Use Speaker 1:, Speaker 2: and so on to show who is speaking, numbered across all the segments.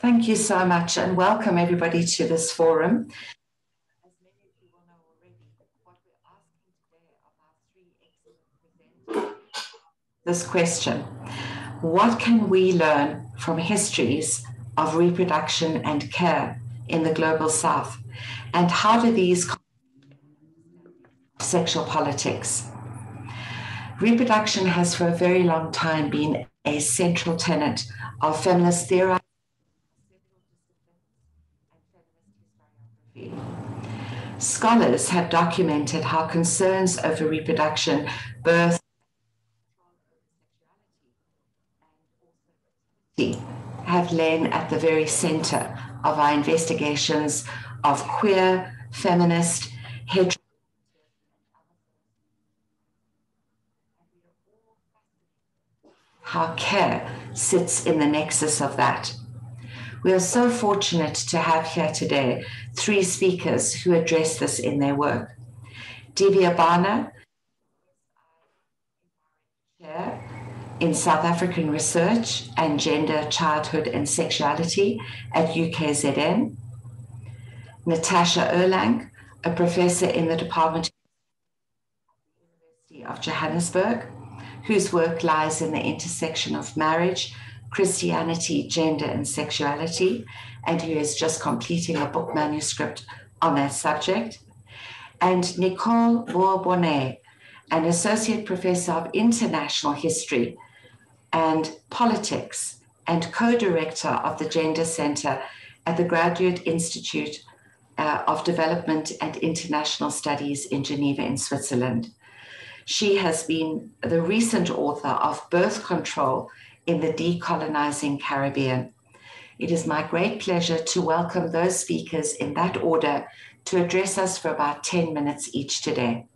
Speaker 1: Thank you so much and welcome everybody to this forum. As many of you will know already, what we're asking today of our three excellent presenters, this question, what can we learn from histories of reproduction and care in the global south? And how do these sexual politics? Reproduction has for a very long time been a central tenet of feminist theory Scholars have documented how concerns over reproduction, birth, have lain at the very center of our investigations of queer, feminist, hetero. How care sits in the nexus of that. We are so fortunate to have here today three speakers who address this in their work. Deevia Bhana, Chair in South African Research and Gender, Childhood and Sexuality at UKZN. Natasha Erlank, a professor in the Department of the University of Johannesburg, whose work lies in the intersection of marriage, Christianity, Gender and Sexuality, and who is just completing a book manuscript on that subject. And Nicole Bourbonnais, an associate professor of international history and politics and co-director of the Gender Center at the Graduate Institute uh, of Development and International Studies in Geneva in Switzerland. She has been the recent author of Birth Control in the decolonizing Caribbean. It is my great pleasure to welcome those speakers in that order to address us for about 10 minutes each today.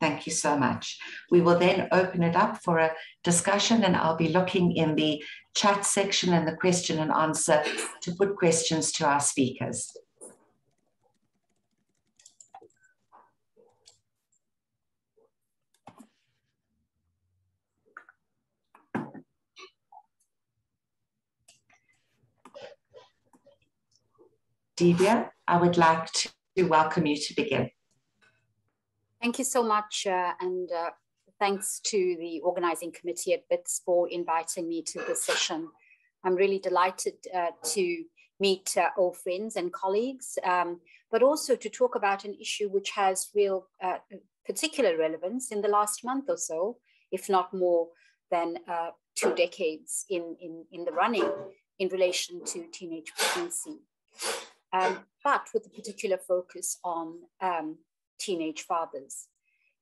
Speaker 1: Thank you so much. We will then open it up for a discussion and I'll be looking in the chat section and the question and answer to put questions to our speakers. Deevia, I would like to welcome you to begin.
Speaker 2: Thank you so much, uh, and uh, thanks to the organizing committee at BITS for inviting me to this session. I'm really delighted uh, to meet uh, old friends and colleagues, um, but also to talk about an issue which has real uh, particular relevance in the last month or so, if not more than uh, two decades in, in, in the running in relation to teenage pregnancy um, but with a particular focus on um, teenage fathers.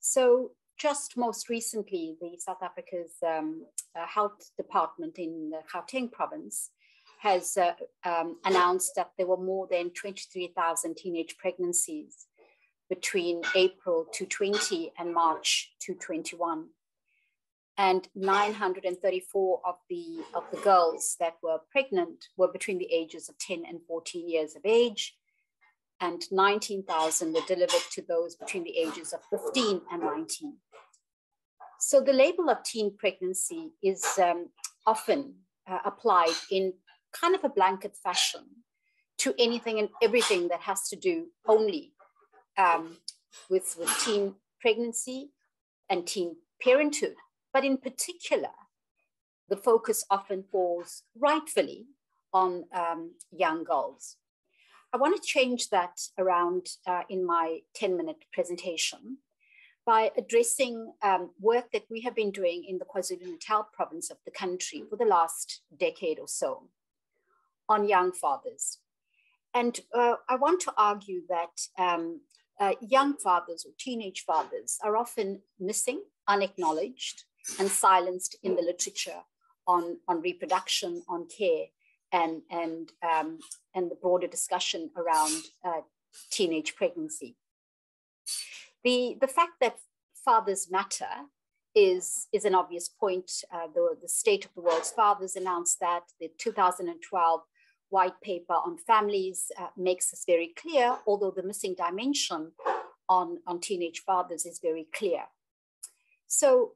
Speaker 2: So just most recently, the South Africa's um, uh, health department in the Gauteng province has uh, um, announced that there were more than 23,000 teenage pregnancies between April 2020 and March 2021 and 934 of the of the girls that were pregnant were between the ages of 10 and 14 years of age and 19,000 were delivered to those between the ages of 15 and 19 so the label of teen pregnancy is um, often uh, applied in kind of a blanket fashion to anything and everything that has to do only um, with, with teen pregnancy and teen parenthood but in particular, the focus often falls rightfully on um, young girls. I want to change that around uh, in my 10 minute presentation by addressing um, work that we have been doing in the KwaZulu-Natal province of the country for the last decade or so on young fathers. And uh, I want to argue that um, uh, young fathers or teenage fathers are often missing, unacknowledged, and silenced in the literature on, on reproduction, on care, and, and, um, and the broader discussion around uh, teenage pregnancy. The, the fact that fathers matter is, is an obvious point. Uh, the, the State of the World's Fathers announced that. The 2012 white paper on families uh, makes this very clear, although the missing dimension on, on teenage fathers is very clear. So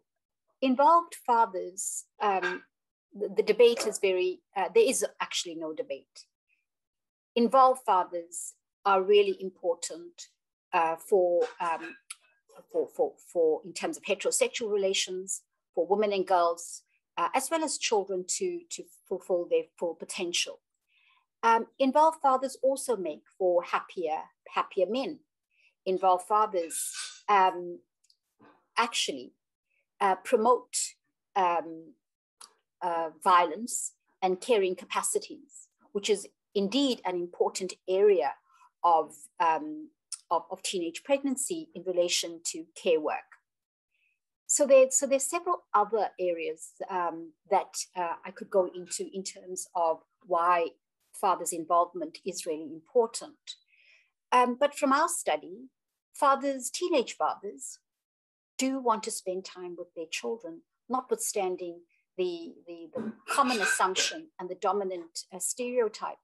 Speaker 2: involved fathers um, the, the, debate is very, uh, there is actually no debate. Involved fathers are really important uh, for, um, for, for, for, in terms of heterosexual relations, for women and girls, uh, as well as children to, to fulfill their full potential. Um, involved fathers also make for happier, happier men. Involved fathers um, actually uh, promote um, uh, violence and caring capacities, which is indeed an important area of, um, of, of, teenage pregnancy in relation to care work. So there, so there's several other areas um, that uh, I could go into in terms of why father's involvement is really important. Um, but from our study, fathers, teenage fathers, do want to spend time with their children, notwithstanding the, the, the common assumption and the dominant uh, stereotype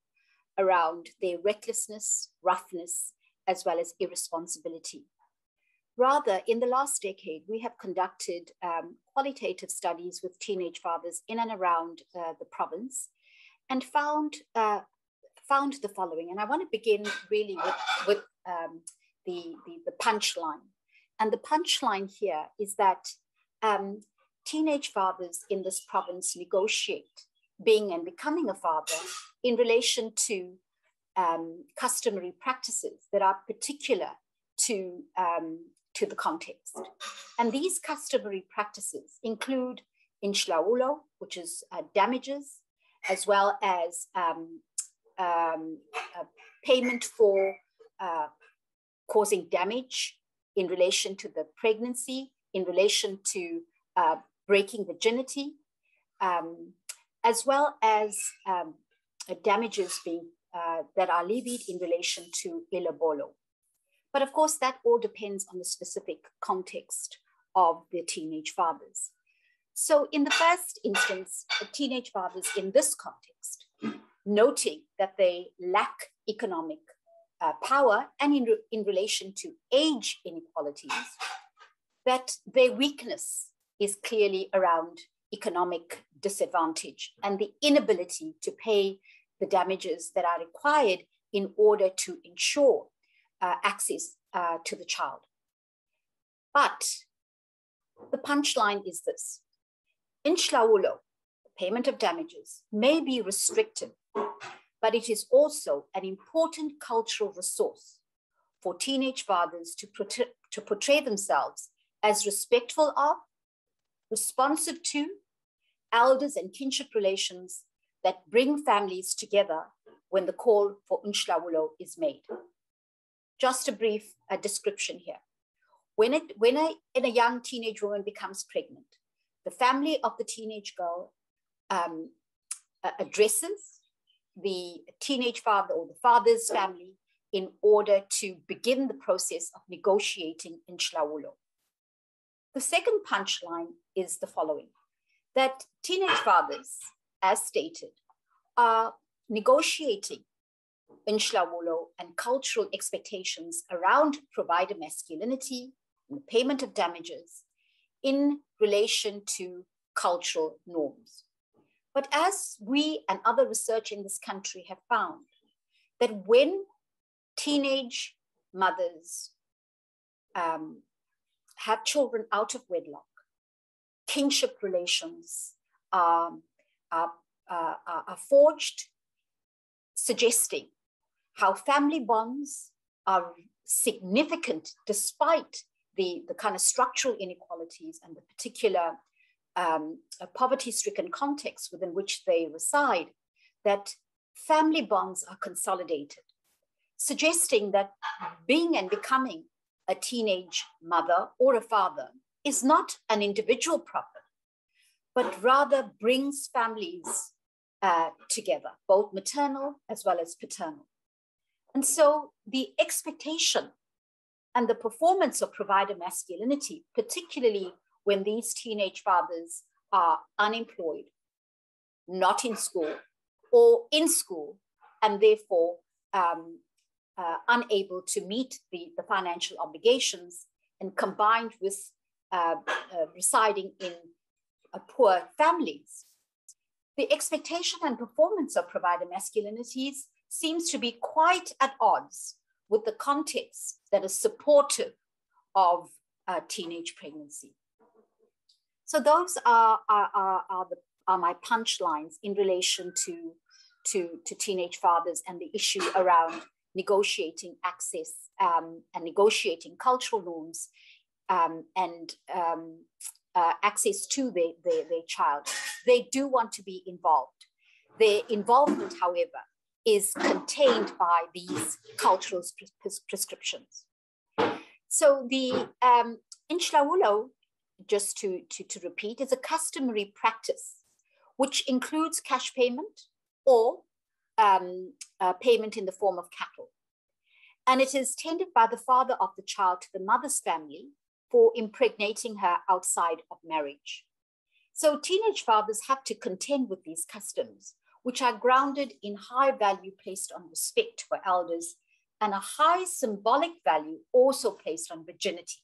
Speaker 2: around their recklessness, roughness, as well as irresponsibility. Rather, in the last decade, we have conducted um, qualitative studies with teenage fathers in and around uh, the province and found, uh, found the following. And I want to begin really with, with um, the, the, the punchline. And the punchline here is that um, teenage fathers in this province negotiate being and becoming a father in relation to um, customary practices that are particular to, um, to the context. And these customary practices include inhlawulo, which is uh, damages, as well as um, um payment for uh, causing damage in relation to the pregnancy, in relation to uh, breaking virginity, um, as well as um, damages being uh, that are levied in relation to ilobolo. But of course, that all depends on the specific context of the teenage fathers. So in the first instance, teenage fathers in this context, noting that they lack economic uh, power and in, re in relation to age inequalities, that their weakness is clearly around economic disadvantage and the inability to pay the damages that are required in order to ensure uh, access uh, to the child. But the punchline is this. Inhlawulo, payment of damages, may be restricted, but it is also an important cultural resource for teenage fathers to, to portray themselves as respectful of, responsive to elders and kinship relations that bring families together when the call for Inhlawulo is made. Just a brief uh, description here. When, it, when a, a young teenage woman becomes pregnant, the family of the teenage girl um, addresses the teenage father or the father's family in order to begin the process of negotiating Inhlawulo. The second punchline is the following that teenage fathers, as stated, are negotiating Inhlawulo and cultural expectations around provider masculinity and the payment of damages in relation to cultural norms. But as we and other research in this country have found, that when teenage mothers um, have children out of wedlock, kinship relations are, are, are, are forged, suggesting how family bonds are significant despite the, the kind of structural inequalities and the particular um, poverty stricken context within which they reside, that family bonds are consolidated, suggesting that being and becoming a teenage mother or a father is not an individual problem, but rather brings families uh, together, both maternal as well as paternal. And so the expectation and the performance of provider masculinity, particularly when these teenage fathers are unemployed, not in school, or in school, and therefore um, uh, unable to meet the, the financial obligations, and combined with uh, uh, residing in poor families, the expectation and performance of provider masculinities seems to be quite at odds with the context that is supportive of uh, teenage pregnancy. So those are, are, are, are, the, are my punchlines in relation to, to, to teenage fathers and the issue around negotiating access um, and negotiating cultural norms um, and um, uh, access to their, their, their child. They do want to be involved. Their involvement, however, is contained by these cultural pres prescriptions. So the um, just to, to, to repeat, is a customary practice which includes cash payment or um, uh, payment in the form of cattle. And it is tended by the father of the child to the mother's family for impregnating her outside of marriage. So teenage fathers have to contend with these customs, which are grounded in high value placed on respect for elders and a high symbolic value also placed on virginity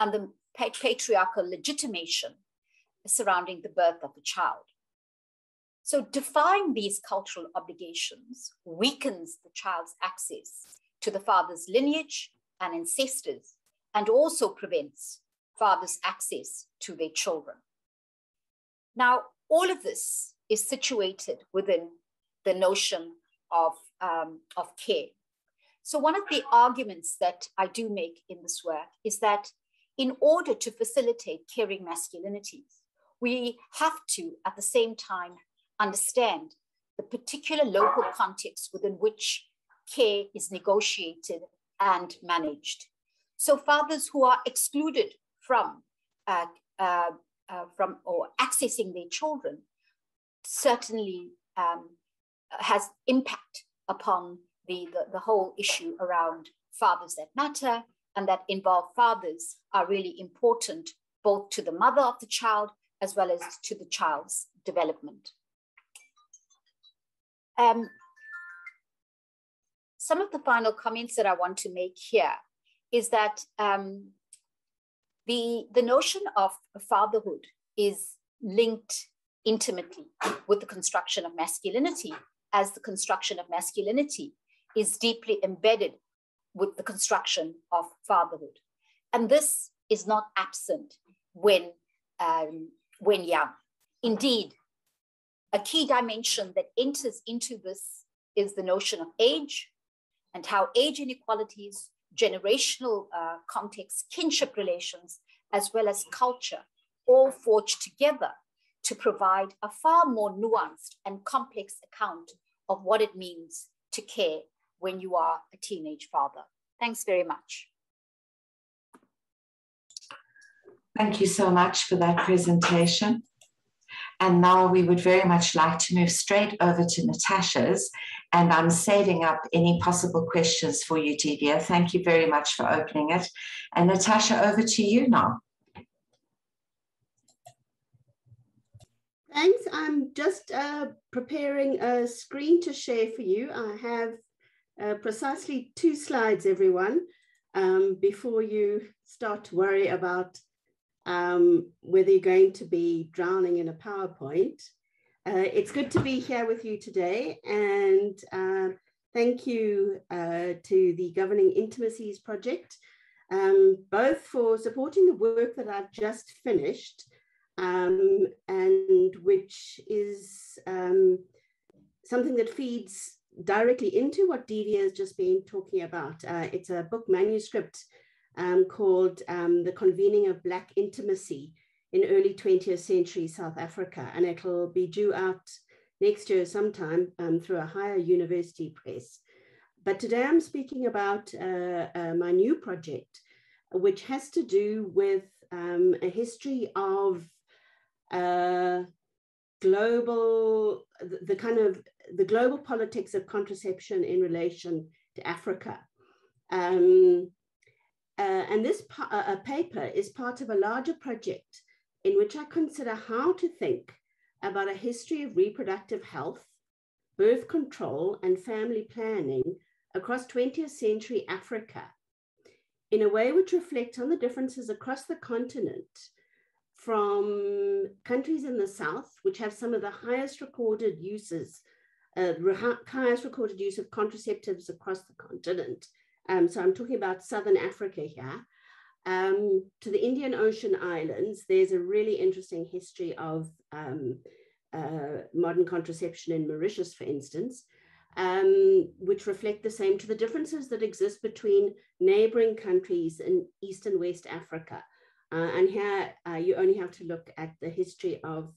Speaker 2: and the patriarchal legitimation surrounding the birth of a child. So defying these cultural obligations weakens the child's access to the father's lineage and ancestors and also prevents fathers' access to their children. Now, all of this is situated within the notion of, um, of care. So, one of the arguments that I do make in this work is that in order to facilitate caring masculinities, we have to, at the same time, understand the particular local context within which care is negotiated and managed. So fathers who are excluded from uh, uh, uh, from or accessing their children certainly um, has impact upon the, the, the whole issue around fathers that matter and that involve fathers are really important both to the mother of the child as well as to the child's development. Um, some of the final comments that I want to make here is that um, the, the notion of fatherhood is linked intimately with the construction of masculinity, as the construction of masculinity is deeply embedded with the construction of fatherhood. And this is not absent when, um, when young. Indeed, a key dimension that enters into this is the notion of age and how age inequalities generational uh, context, kinship relations, as well as culture, all forged together to provide a far more nuanced and complex account of what it means to care when you are a teenage father. Thanks very much.
Speaker 1: Thank you so much for that presentation. And now we would very much like to move straight over to Natasha's. And I'm saving up any possible questions for you, Deevia. Thank you very much for opening it. And Natasha, over to you now.
Speaker 3: Thanks. I'm just uh, preparing a screen to share for you. I have uh, precisely two slides, everyone, um, before you start to worry about um, whether you're going to be drowning in a PowerPoint. Uh, it's good to be here with you today and uh, thank you uh, to the Governing Intimacies Project, um, both for supporting the work that I've just finished um, and which is um, something that feeds directly into what Deevia has just been talking about. Uh, it's a book manuscript um, called um, The Convening of Black Intimacy in Early 20th Century South Africa. And it'll be due out next year sometime um, through Ohio university press. But today I'm speaking about uh, uh, my new project, which has to do with um, a history of uh, global, the, the kind of the global politics of contraception in relation to Africa. Um, uh, and this pa paper is part of a larger project in which I consider how to think about a history of reproductive health, birth control, and family planning across 20th century Africa in a way which reflects on the differences across the continent from countries in the South, which have some of the highest recorded uses, uh, highest recorded use of contraceptives across the continent. Um, so I'm talking about Southern Africa here. Um, to the Indian Ocean Islands, there's a really interesting history of um, uh, modern contraception in Mauritius, for instance, um, which reflect the same to the differences that exist between neighboring countries in East and West Africa. Uh, and here uh, you only have to look at the history of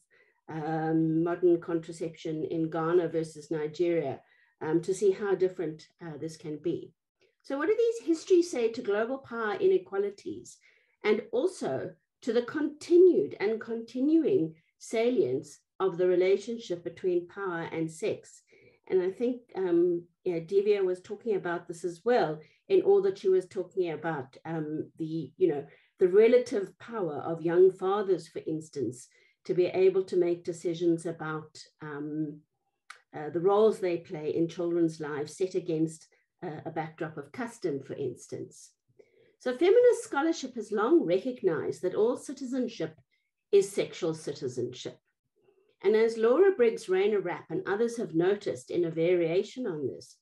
Speaker 3: um, modern contraception in Ghana versus Nigeria um, to see how different uh, this can be. So, what do these histories say to global power inequalities and also to the continued and continuing salience of the relationship between power and sex? And I think um, Deevia was talking about this as well in all that she was talking about um, the, you know, the relative power of young fathers, for instance, to be able to make decisions about um, uh, the roles they play in children's lives set against uh, a backdrop of custom, for instance. So feminist scholarship has long recognized that all citizenship is sexual citizenship. And as Laura Briggs, Rayna Rapp, and others have noticed in a variation on this,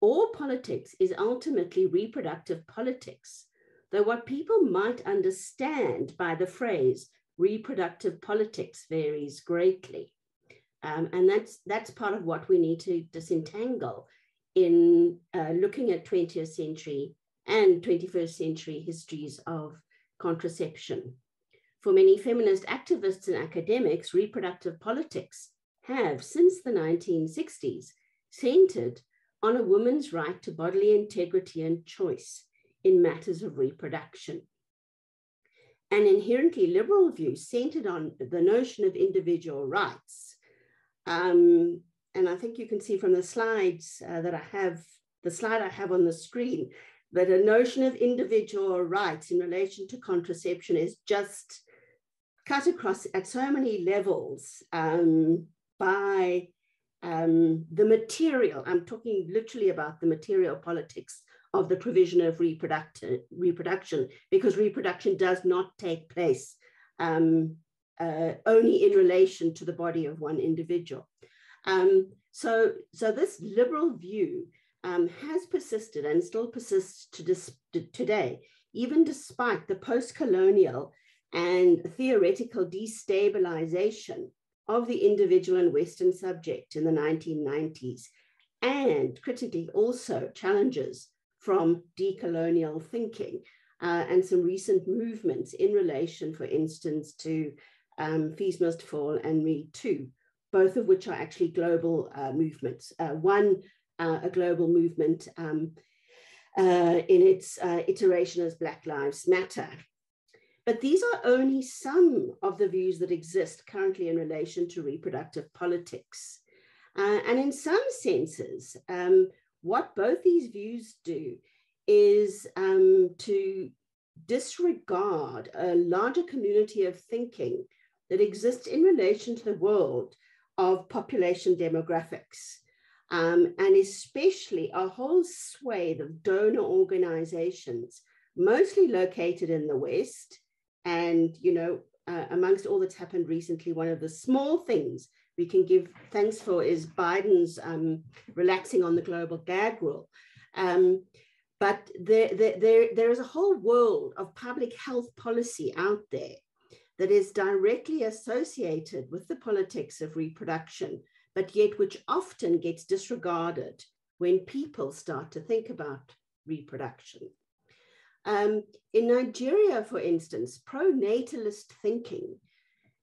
Speaker 3: all politics is ultimately reproductive politics, though what people might understand by the phrase reproductive politics varies greatly. Um, and that's, that's part of what we need to disentangle in uh, looking at 20th century and 21st century histories of contraception. For many feminist activists and academics, reproductive politics have, since the 1960s, centered on a woman's right to bodily integrity and choice in matters of reproduction. An inherently liberal view centered on the notion of individual rights. Um, and I think you can see from the slides uh, that I have, the slide I have on the screen, that a notion of individual rights in relation to contraception is just cut across at so many levels um, by um, the material. I'm talking literally about the material politics of the provision of reproduction, because reproduction does not take place um, uh, only in relation to the body of one individual. Um, so, so this liberal view um, has persisted and still persists to, to today, even despite the post-colonial and theoretical destabilization of the individual and Western subject in the 1990s, and critically also challenges from decolonial thinking uh, and some recent movements in relation, for instance, to um, Fees Must Fall and Me Too, both of which are actually global uh, movements. Uh, one, uh, a global movement um, uh, in its uh, iteration as Black Lives Matter, but these are only some of the views that exist currently in relation to reproductive politics. And in some senses, um, what both these views do is um, to disregard a larger community of thinking that exists in relation to the world of population demographics. Um, and especially a whole swathe of donor organizations, mostly located in the West, and, you know, uh, amongst all that's happened recently, one of the small things we can give thanks for is Biden's um, relaxing on the global gag rule. Um, but there, there, there, there is a whole world of public health policy out there that is directly associated with the politics of reproduction, but yet which often gets disregarded when people start to think about reproduction. Um, in Nigeria, for instance, pro-natalist thinking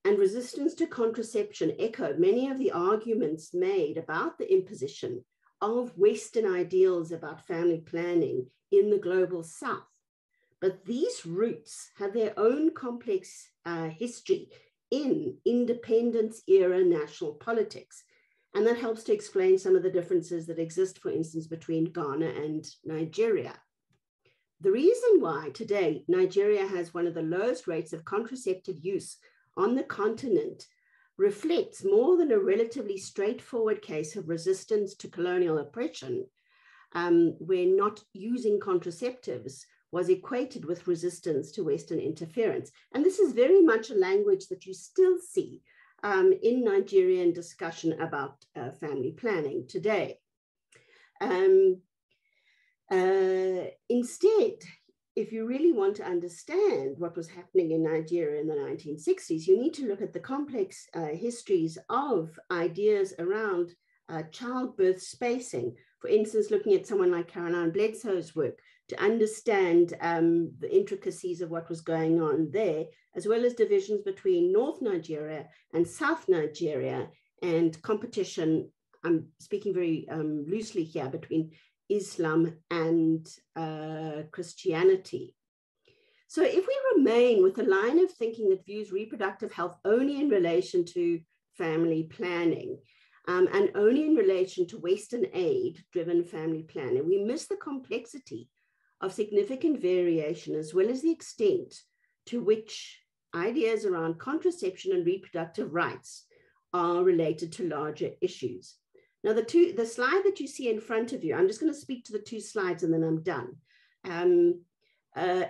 Speaker 3: and resistance to contraception echo many of the arguments made about the imposition of Western ideals about family planning in the global South. But these roots have their own complex uh, history in independence era national politics. And that helps to explain some of the differences that exist, for instance, between Ghana and Nigeria. The reason why today Nigeria has one of the lowest rates of contraceptive use on the continent reflects more than a relatively straightforward case of resistance to colonial oppression, um, where not using contraceptives was equated with resistance to Western interference. And this is very much a language that you still see um, in Nigerian discussion about uh, family planning today. Um, uh, instead, if you really want to understand what was happening in Nigeria in the 1960s, you need to look at the complex uh, histories of ideas around uh, childbirth spacing. For instance, looking at someone like Caroline Bledsoe's work to understand um, the intricacies of what was going on there, as well as divisions between North Nigeria and South Nigeria and competition. I'm speaking very um, loosely here between Islam and uh, Christianity. So if we remain with a line of thinking that views reproductive health only in relation to family planning um, and only in relation to Western aid driven family planning, we miss the complexity of significant variation as well as the extent to which ideas around contraception and reproductive rights are related to larger issues. Now, the two, the slide that you see in front of you, I'm just going to speak to the two slides and then I'm done. Um, uh,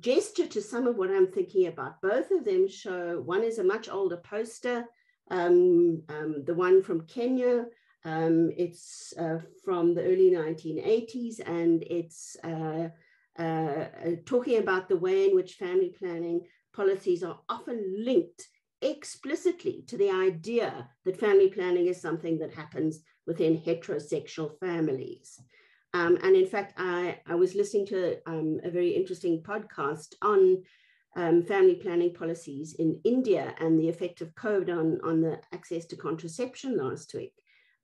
Speaker 3: gesture to some of what I'm thinking about. Both of them show, one is a much older poster, um, um, the one from Kenya, um, it's uh, from the early 1980s and it's uh, uh, talking about the way in which family planning policies are often linked explicitly to the idea that family planning is something that happens within heterosexual families. Um, and in fact, I, I was listening to um, a very interesting podcast on um, family planning policies in India and the effect of COVID on, on the access to contraception last week,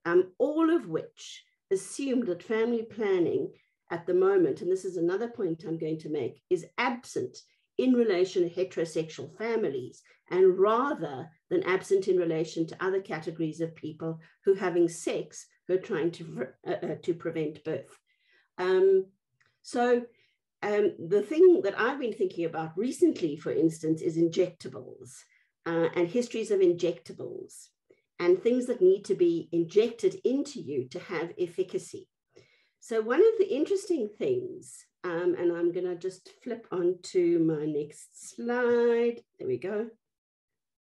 Speaker 3: um, all of which assumed that family planning at the moment, and this is another point I'm going to make, is absent in relation to heterosexual families and rather than absent in relation to other categories of people who having sex who are trying to, uh, uh, to prevent birth. Um, so um, the thing that I've been thinking about recently, for instance, is injectables uh, and histories of injectables and things that need to be injected into you to have efficacy. So one of the interesting things, um, and I'm going to just flip on to my next slide. There we go.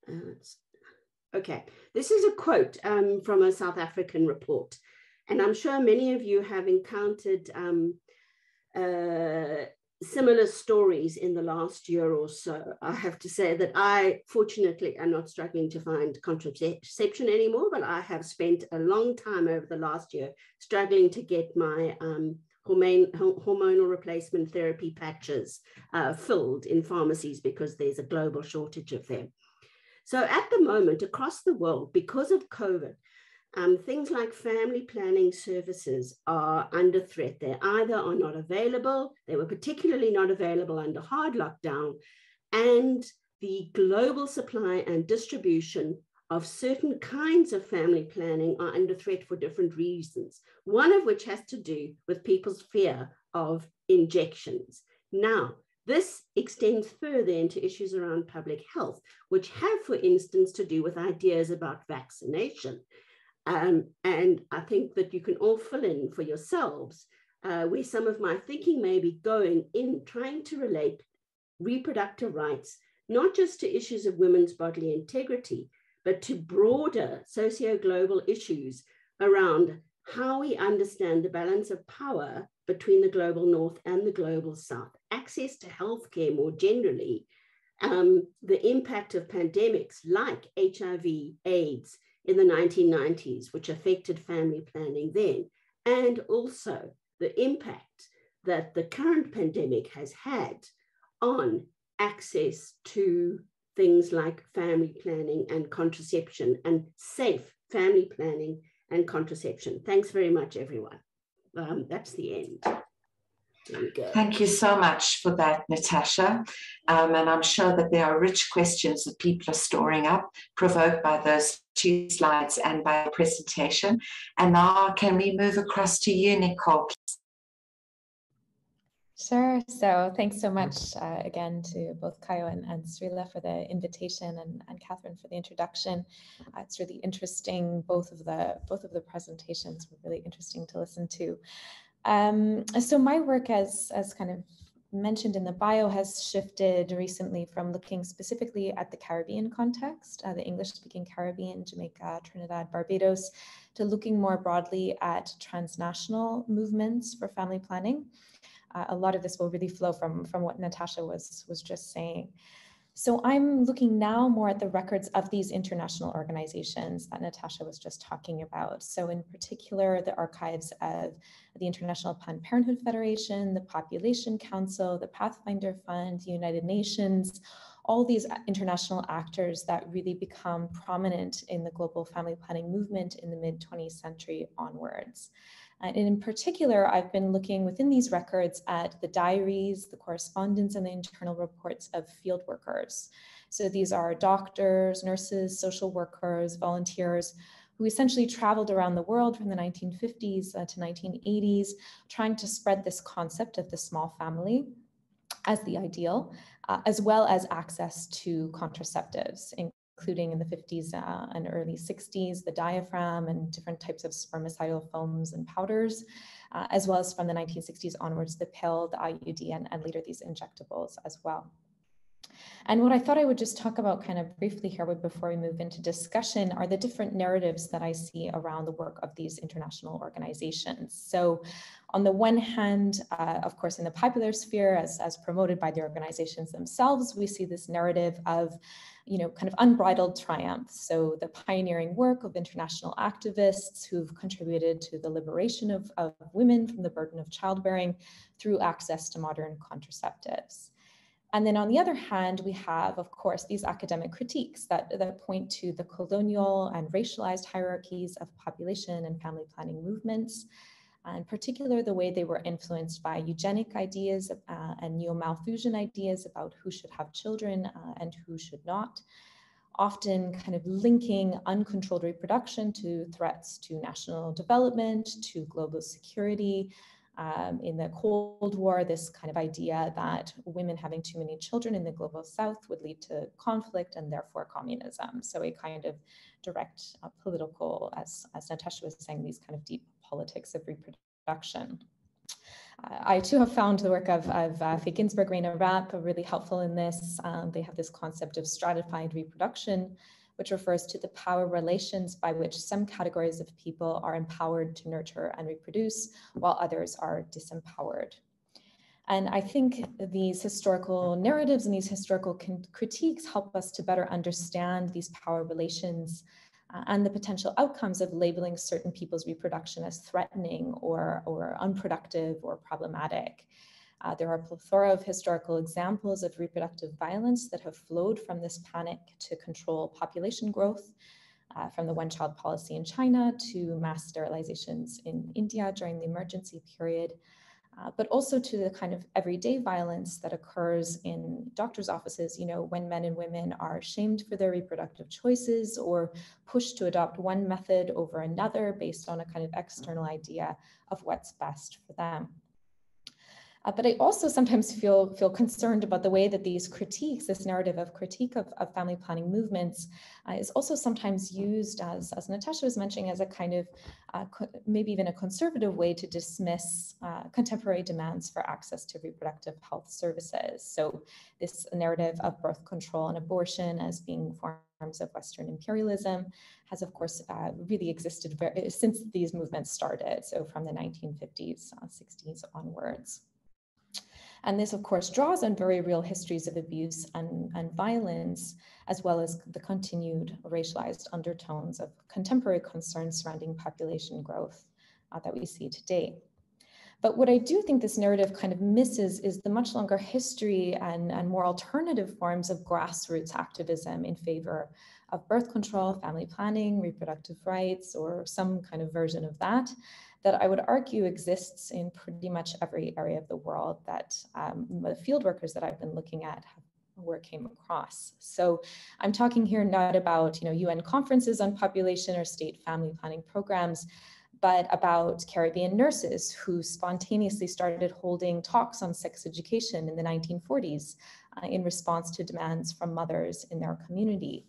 Speaker 3: Uh, okay, this is a quote um, from a South African report. And I'm sure many of you have encountered um, uh, similar stories in the last year or so. I have to say that I, fortunately, am not struggling to find contraception anymore, but I have spent a long time over the last year struggling to get my um, hormone, hormonal replacement therapy patches uh, filled in pharmacies because there's a global shortage of them. So at the moment, across the world, because of COVID, um, things like family planning services are under threat. They either are not available, they were particularly not available under hard lockdown, and the global supply and distribution of certain kinds of family planning are under threat for different reasons, one of which has to do with people's fear of injections. Now, this extends further into issues around public health, which have, for instance, to do with ideas about vaccination. Um, and I think that you can all fill in for yourselves uh, where some of my thinking may be going in trying to relate reproductive rights, not just to issues of women's bodily integrity, but to broader socio-global issues around how we understand the balance of power between the global north and the global south, access to healthcare more generally, um, the impact of pandemics like HIV, AIDS in the 1990s, which affected family planning then, and also the impact that the current pandemic has had on access to things like family planning and contraception and safe family planning and contraception. Thanks very much, everyone um, that's the end.
Speaker 1: Thank you so much for that, Natasha. Um, and I'm sure that there are rich questions that people are storing up, provoked by those two slides and by the presentation. And now, can we move across to you, Nicole?
Speaker 4: Sure. So thanks so much uh, again to both Kayo and, and Srila for the invitation and, and Catherine for the introduction. Uh, it's really interesting. Both of the both of the presentations were really interesting to listen to. Um, so my work as as kind of mentioned in the bio has shifted recently from looking specifically at the Caribbean context, uh, the English speaking Caribbean, Jamaica, Trinidad, Barbados, to looking more broadly at transnational movements for family planning. Uh, a lot of this will really flow from, from what Natasha was, was just saying. So I'm looking now more at the records of these international organizations that Natasha was just talking about. So in particular, the archives of the International Planned Parenthood Federation, the Population Council, the Pathfinder Fund, the United Nations, all these international actors that really become prominent in the global family planning movement in the mid 20th century onwards. And in particular, I've been looking within these records at the diaries, the correspondence, and the internal reports of field workers. So these are doctors, nurses, social workers, volunteers who essentially traveled around the world from the 1950s uh, to 1980s, trying to spread this concept of the small family as the ideal, uh, as well as access to contraceptives, including in the 50s uh, and early 60s, the diaphragm and different types of spermicidal foams and powders, uh, as well as from the 1960s onwards, the pill, the IUD, and, and later these injectables as well. And what I thought I would just talk about kind of briefly here before we move into discussion are the different narratives that I see around the work of these international organizations. So on the one hand, uh, of course, in the popular sphere, as, as promoted by the organizations themselves, we see this narrative of you know, kind of unbridled triumph. So the pioneering work of international activists who've contributed to the liberation of, of women from the burden of childbearing through access to modern contraceptives. And then on the other hand, we have, of course, these academic critiques that, that point to the colonial and racialized hierarchies of population and family planning movements, in particular the way they were influenced by eugenic ideas uh, and neo-Malthusian ideas about who should have children uh, and who should not, often kind of linking uncontrolled reproduction to threats to national development, to global security. Um, in the Cold War, this kind of idea that women having too many children in the global south would lead to conflict and therefore communism. So a kind of direct uh, political, as, as Natasha was saying, these kind of deep politics of reproduction. Uh, I too have found the work of, of uh, Faye Ginsburg, Rayna Rapp really helpful in this. Um, they have this concept of stratified reproduction, which refers to the power relations by which some categories of people are empowered to nurture and reproduce, while others are disempowered. And I think these historical narratives and these historical critiques help us to better understand these power relations uh, and the potential outcomes of labeling certain people's reproduction as threatening or, or unproductive or problematic. Uh, there are a plethora of historical examples of reproductive violence that have flowed from this panic to control population growth, uh, from the one child policy in China to mass sterilizations in India during the emergency period, uh, but also to the kind of everyday violence that occurs in doctors' offices, you know, when men and women are shamed for their reproductive choices or pushed to adopt one method over another based on a kind of external idea of what's best for them. Uh, but I also sometimes feel, feel concerned about the way that these critiques, this narrative of critique of, of family planning movements uh, is also sometimes used as, as Natasha was mentioning, as a kind of uh, maybe even a conservative way to dismiss uh, contemporary demands for access to reproductive health services. So this narrative of birth control and abortion as being forms of Western imperialism has, of course, uh, really existed very, since these movements started. So from the 1950s, 60s uh, onwards. And this, of course, draws on very real histories of abuse and, and violence, as well as the continued racialized undertones of contemporary concerns surrounding population growth uh, that we see today. But what I do think this narrative kind of misses is the much longer history and, and more alternative forms of grassroots activism in favor of birth control, family planning, reproductive rights, or some kind of version of that, that I would argue exists in pretty much every area of the world that um, the field workers that I've been looking at have where came across. So I'm talking here not about you know UN conferences on population or state family planning programs, but about Caribbean nurses who spontaneously started holding talks on sex education in the 1940s uh, in response to demands from mothers in their community.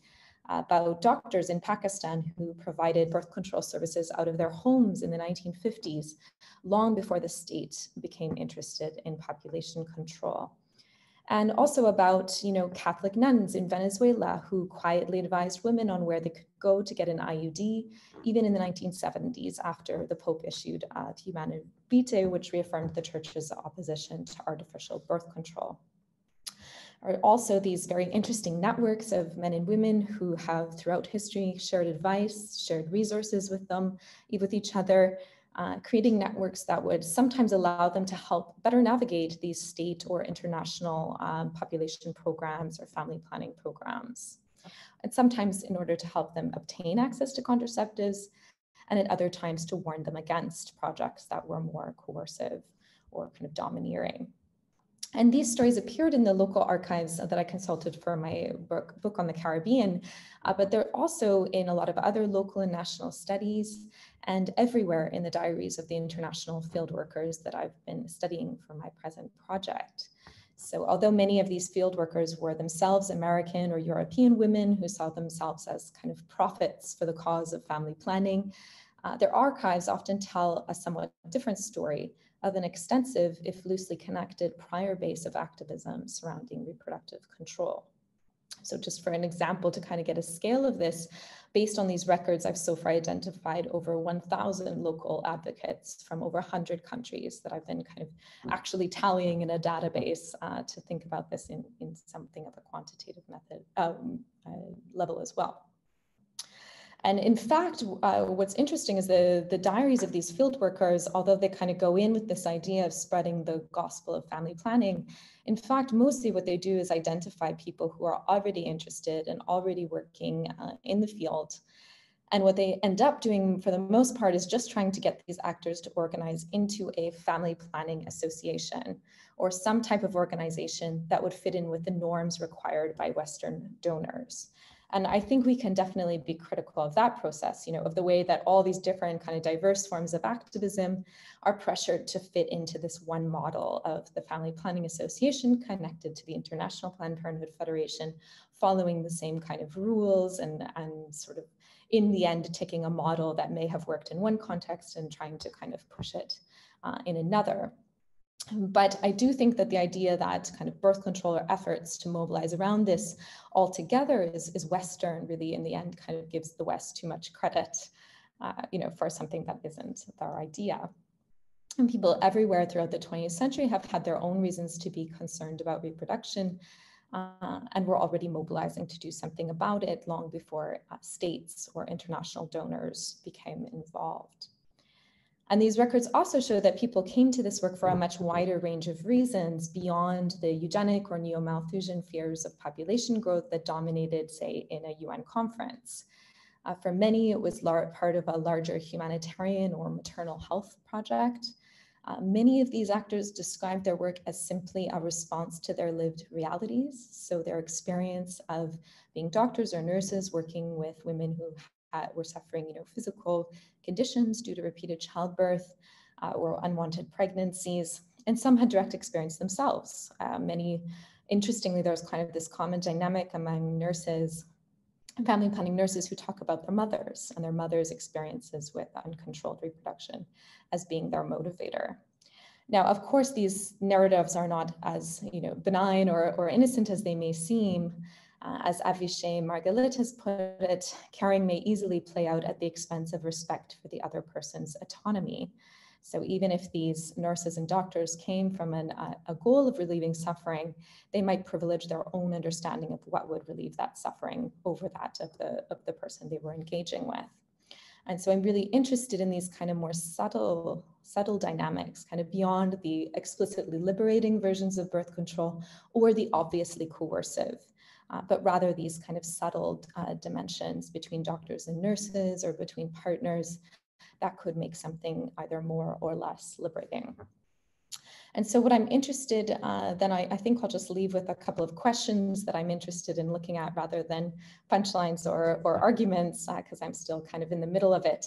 Speaker 4: About doctors in Pakistan who provided birth control services out of their homes in the 1950s, long before the state became interested in population control. And also about, you know, Catholic nuns in Venezuela who quietly advised women on where they could go to get an IUD, even in the 1970s after the Pope issued uh, Humanae Vitae, which reaffirmed the church's opposition to artificial birth control are also these very interesting networks of men and women who have throughout history shared advice, shared resources with them, with each other, uh, creating networks that would sometimes allow them to help better navigate these state or international um, population programs or family planning programs. And sometimes in order to help them obtain access to contraceptives, and at other times to warn them against projects that were more coercive or kind of domineering. And these stories appeared in the local archives that I consulted for my book, book on the Caribbean, uh, but they're also in a lot of other local and national studies and everywhere in the diaries of the international field workers that I've been studying for my present project. So although many of these field workers were themselves American or European women who saw themselves as kind of prophets for the cause of family planning, uh, their archives often tell a somewhat different story of an extensive, if loosely connected, prior base of activism surrounding reproductive control. So just for an example to kind of get a scale of this, based on these records, I've so far identified over 1,000 local advocates from over 100 countries that I've been kind of actually tallying in a database uh, to think about this in, in something of a quantitative method um, uh, level as well. And in fact, uh, what's interesting is the, the diaries of these field workers, although they kind of go in with this idea of spreading the gospel of family planning, in fact, mostly what they do is identify people who are already interested and already working uh, in the field. And what they end up doing for the most part is just trying to get these actors to organize into a family planning association or some type of organization that would fit in with the norms required by Western donors. And I think we can definitely be critical of that process, you know, of the way that all these different kind of diverse forms of activism are pressured to fit into this one model of the Family Planning Association connected to the International Planned Parenthood Federation, following the same kind of rules and, and sort of in the end taking a model that may have worked in one context and trying to kind of push it uh, in another. But I do think that the idea that kind of birth control or efforts to mobilize around this altogether is, is Western really in the end kind of gives the West too much credit, uh, you know, for something that isn't their idea. And people everywhere throughout the 20th century have had their own reasons to be concerned about reproduction uh, and were already mobilizing to do something about it long before uh, states or international donors became involved. And these records also show that people came to this work for a much wider range of reasons beyond the eugenic or neo-Malthusian fears of population growth that dominated, say, in a UN conference. Uh, for many, it was part of a larger humanitarian or maternal health project. Uh, many of these actors described their work as simply a response to their lived realities. So their experience of being doctors or nurses working with women who uh, were suffering, you know, physical conditions due to repeated childbirth uh, or unwanted pregnancies, and some had direct experience themselves. Uh, many, interestingly, there's kind of this common dynamic among nurses, and family planning nurses who talk about their mothers and their mothers' experiences with uncontrolled reproduction as being their motivator. Now, of course, these narratives are not as you know benign or, or innocent as they may seem. Uh, as Avishai Margalit has put it, caring may easily play out at the expense of respect for the other person's autonomy. So even if these nurses and doctors came from an, uh, a goal of relieving suffering, they might privilege their own understanding of what would relieve that suffering over that of the, of the person they were engaging with. And so I'm really interested in these kind of more subtle, subtle dynamics, kind of beyond the explicitly liberating versions of birth control or the obviously coercive uh, but rather these kind of subtle uh, dimensions between doctors and nurses or between partners that could make something either more or less liberating. And so what I'm interested, uh, then I, I, think I'll just leave with a couple of questions that I'm interested in looking at rather than punchlines or, or arguments, because uh, I'm still kind of in the middle of it.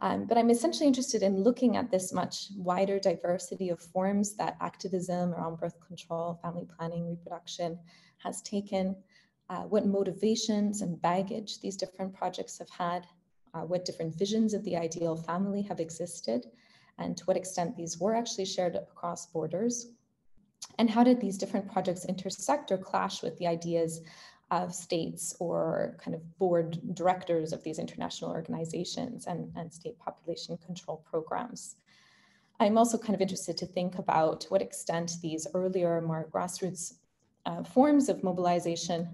Speaker 4: Um, but I'm essentially interested in looking at this much wider diversity of forms that activism around birth control, family planning, reproduction, has taken. uh, what motivations and baggage these different projects have had, uh, what different visions of the ideal family have existed, and to what extent these were actually shared across borders, and how did these different projects intersect or clash with the ideas of states or kind of board directors of these international organizations and, and state population control programs. I'm also kind of interested to think about to what extent these earlier, more grassroots uh, forms of mobilization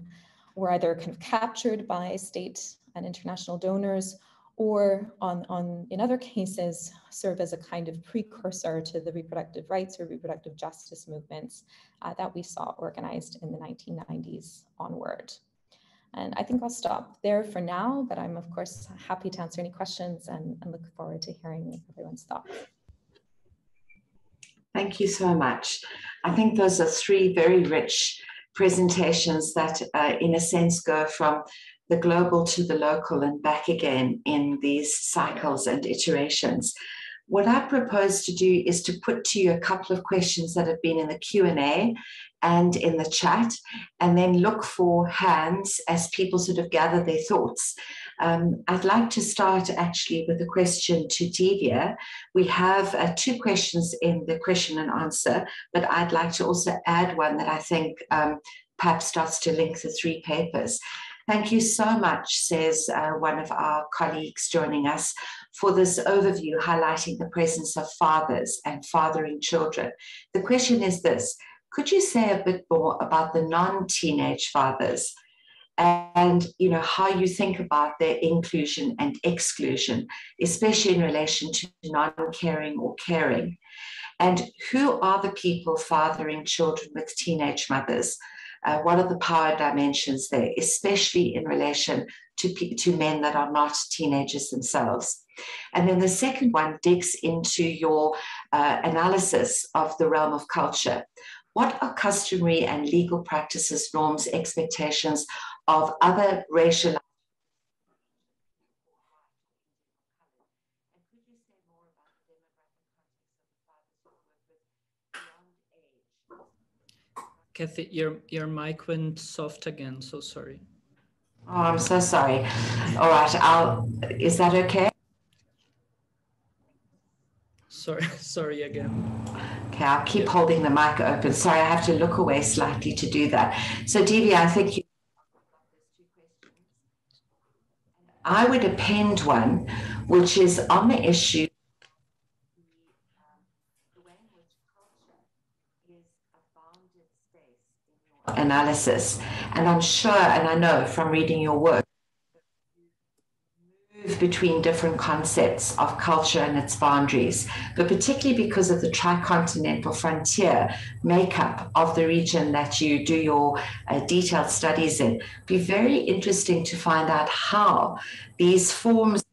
Speaker 4: were either kind of captured by state and international donors or on, on in other cases serve as a kind of precursor to the reproductive rights or reproductive justice movements uh, that we saw organized in the 1990s onward. And I think I'll stop there for now, but I'm of course happy to answer any questions and, and look forward to hearing everyone's thoughts.
Speaker 1: Thank you so much. I think those are three very rich presentations that, uh, in a sense, go from the global to the local and back again in these cycles and iterations. What I propose to do is to put to you a couple of questions that have been in the Q&A and in the chat, and then look for hands as people sort of gather their thoughts. Um, I'd like to start actually with a question to Deevia. We have uh, two questions in the question and answer, but I'd like to also add one that I think um, perhaps starts to link the three papers. Thank you so much, says uh, one of our colleagues joining us, for this overview highlighting the presence of fathers and fathering children. The question is this Could you say a bit more about the non teenage fathers? and you know how you think about their inclusion and exclusion especially in relation to non-caring or caring and who are the people fathering children with teenage mothers uh, what are the power dimensions there, especially in relation to, to men that are not teenagers themselves? And then the second one digs into your uh, analysis of the realm of culture. What are customary and legal practices, norms, expectations of other racial
Speaker 5: Kathy, your your mic went soft again. So sorry.
Speaker 1: Oh, I'm so sorry. All right, I'll. Is that okay?
Speaker 5: Sorry, sorry again.
Speaker 1: Okay, I'll keep holding the mic open. Sorry, I have to look away slightly to do that. So, Deevia, I think you. I would append one, which is on the issue analysis. And I'm sure, and I know from reading your work, move between different concepts of culture and its boundaries, but particularly because of the tricontinental frontier makeup of the region that you do your uh, detailed studies in, be very interesting to find out how these forms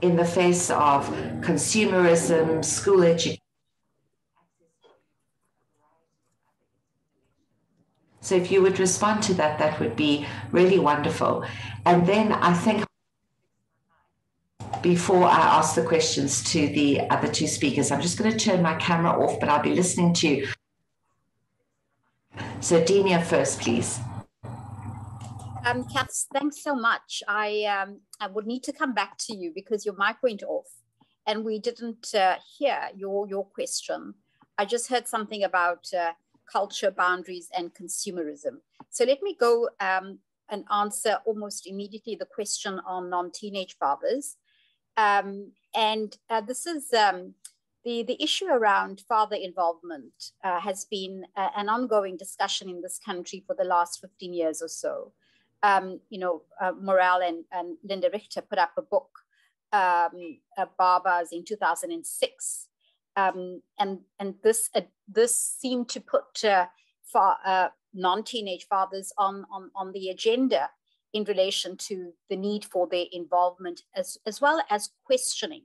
Speaker 1: in the face of consumerism, school education, So if you would respond to that, that would be really wonderful. And then I think before I ask the questions to the other two speakers, I'm just going to turn my camera off, but I'll be listening to you. So Deevia first, please.
Speaker 2: Um, Kath, thanks so much. I um, I would need to come back to you because your mic went off, and we didn't uh, hear your your question. I just heard something about uh, culture boundaries and consumerism. So let me go um, and answer almost immediately the question on non-teenage fathers. Um, and uh, this is um, the, the issue around father involvement uh, has been uh, an ongoing discussion in this country for the last 15 years or so. Um, you know, uh, Morrell and, and Linda Richter put up a book, um, uh, Barbas, in 2006, um, and and this uh, this seemed to put uh, uh, non-teenage fathers on, on on the agenda in relation to the need for their involvement as as well as questioning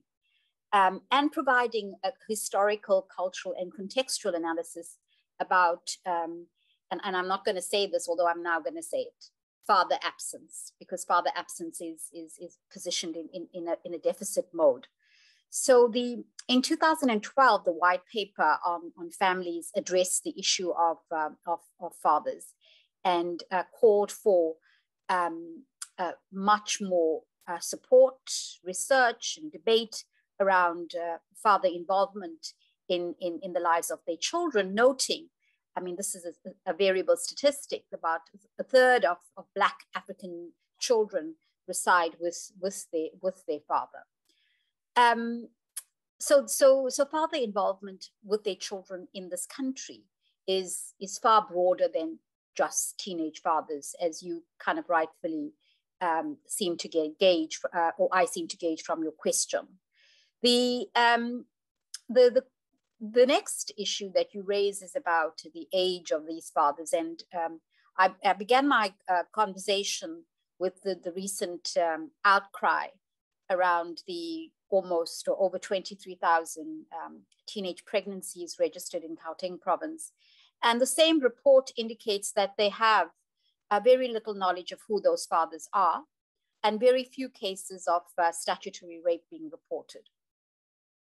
Speaker 2: um, and providing a historical, cultural, and contextual analysis about. Um, and, and I'm not going to say this, although I'm now going to say it father absence because father absence is is, is positioned in, in, in, a, in a deficit mode so the in 2012, the white paper on, on families addressed the issue of, um, of, of, fathers and uh, called for um, uh, much more uh, support, research, and debate around uh, father involvement in, in, in the lives of their children, noting, I mean, this is a, a variable statistic, about a third of, of Black African children reside with, with, their, with their father. Um, so, so, so father involvement with their children in this country is, is far broader than just teenage fathers, as you kind of rightfully um, seem to get gauge, uh, or I seem to gauge from your question. The, um, the, the, the next issue that you raise is about the age of these fathers. And um, I, I, began my uh, conversation with the, the recent um, outcry around the almost or over 23,000 um, teenage pregnancies registered in Gauteng province. And the same report indicates that they have uh, very little knowledge of who those fathers are and very few cases of uh, statutory rape being reported.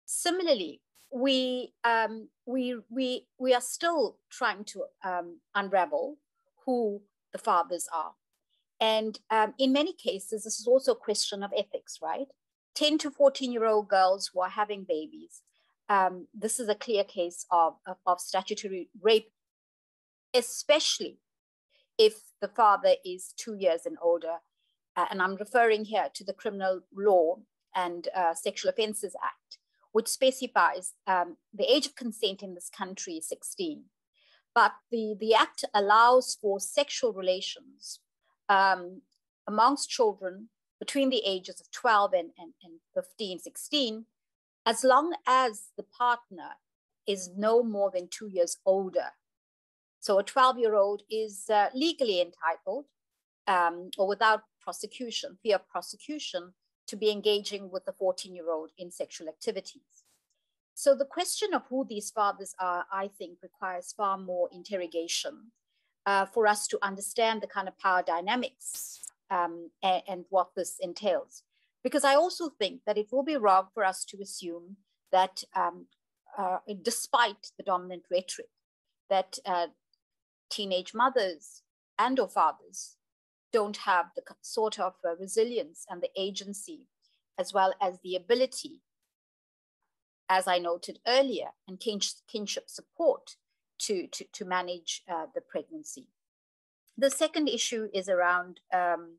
Speaker 2: Similarly, we, um, we, we, we are still trying to um, unravel who the fathers are. And um, in many cases, this is also a question of ethics, right? 10 to 14 year old girls who are having babies. Um, this is a clear case of, of, of statutory rape, especially if the father is two years and older. Uh, and I'm referring here to the Criminal Law and uh, Sexual Offences Act, which specifies um, the age of consent in this country is 16. But the, the act allows for sexual relations um, amongst children between the ages of 12 and, and, and 15, 16, as long as the partner is no more than two years older. So a 12 year old is uh, legally entitled um, or without prosecution, fear of prosecution, to be engaging with the 14 year old in sexual activities. So the question of who these fathers are, I think, requires far more interrogation uh, for us to understand the kind of power dynamics um, and, and what this entails. Because I also think that it will be wrong for us to assume that um, uh, despite the dominant rhetoric, that uh, teenage mothers and or fathers don't have the sort of uh, resilience and the agency, as well as the ability, as I noted earlier, and kinship support to, to, to manage uh, the pregnancy. The second issue is around um,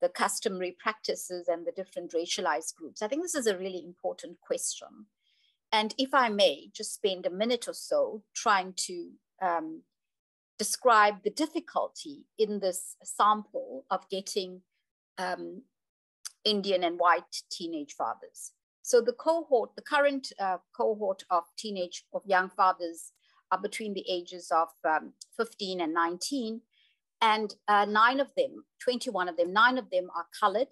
Speaker 2: the customary practices and the different racialized groups. I think this is a really important question. And if I may just spend a minute or so trying to um, describe the difficulty in this sample of getting um, Indian and white teenage fathers. So the cohort, the current uh, cohort of teenage, of young fathers are between the ages of um, 15 and 19. And uh, nine of them, 21 of them, nine of them are colored.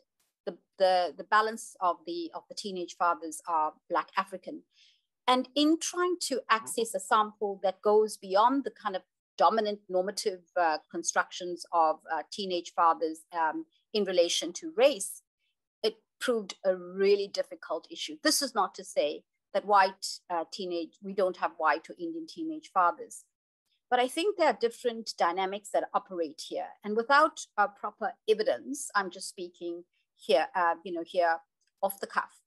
Speaker 2: The, the, the balance of the, of the teenage fathers are Black African. And in trying to access a sample that goes beyond the kind of dominant normative uh, constructions of uh, teenage fathers um, in relation to race, it proved a really difficult issue. This is not to say that white uh, teenage, we don't have white or Indian teenage fathers. But I think there are different dynamics that operate here. And without uh, proper evidence, I'm just speaking here, uh, you know, here off the cuff,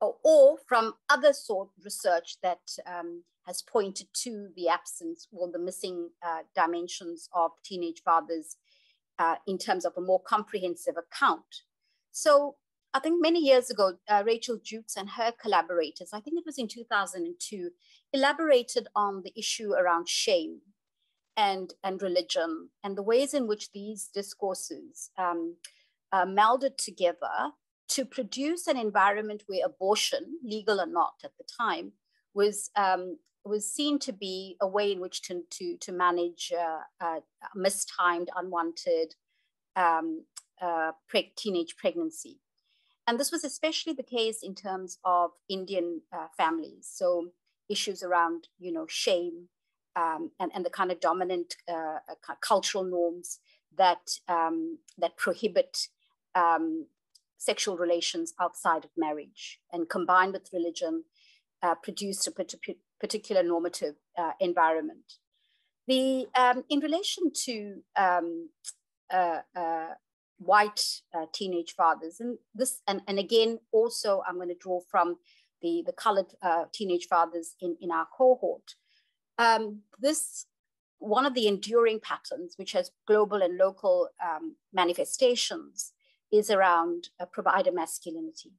Speaker 2: or, or from other sort of research that um, has pointed to the absence or the missing uh, dimensions of teenage fathers uh, in terms of a more comprehensive account. So I think many years ago, uh, Rachel Jewkes and her collaborators, I think it was in 2002, elaborated on the issue around shame and, and religion and the ways in which these discourses um, uh, melded together to produce an environment where abortion, legal or not at the time, was um, was seen to be a way in which to to, to manage uh, uh, mistimed, unwanted um, uh, teenage pregnancy. And this was especially the case in terms of Indian uh, families. So issues around, you know, shame um, and, and the kind of dominant uh, uh, cultural norms that, um, that prohibit um, sexual relations outside of marriage and combined with religion uh, produced a particular normative uh, environment. The, um, in relation to um, uh, uh, white uh, teenage fathers, and this, and, and again, also I'm going to draw from the, the colored teenage fathers in, in our cohort. Um, this one of the enduring patterns, which has global and local um, manifestations, is around provider masculinity.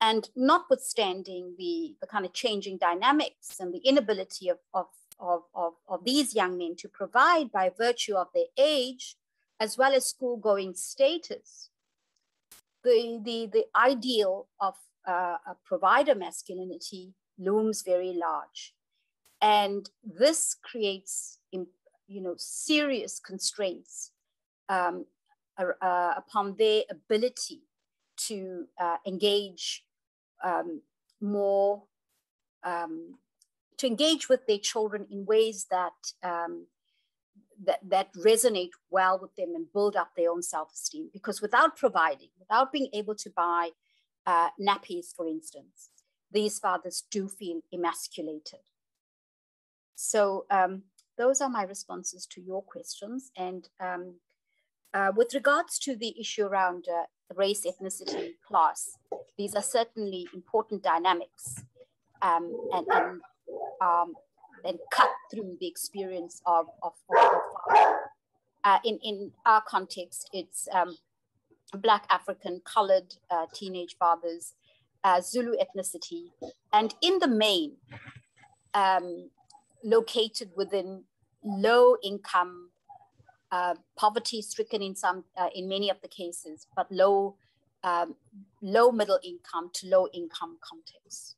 Speaker 2: And notwithstanding the, the kind of changing dynamics and the inability of, of, of, of, of these young men to provide by virtue of their age, as well as school going status, the, the, the ideal of uh, a provider masculinity looms very large. And this creates you know, serious constraints um, uh, upon their ability to uh, engage um, more, um, to engage with their children in ways that, um, that, that resonate well with them and build up their own self-esteem. Because without providing, without being able to buy uh, nappies, for instance, these fathers do feel emasculated. So um, those are my responses to your questions. And um, uh, with regards to the issue around uh, race, ethnicity, class, these are certainly important dynamics um, and, and, um, cut through the experience of, of, of uh, in, in our context, it's um, Black African colored uh, teenage fathers, uh, Zulu ethnicity, and in the main, um, located within low income uh, poverty stricken in some, uh, in many of the cases, but low, um, low middle income to low income contexts.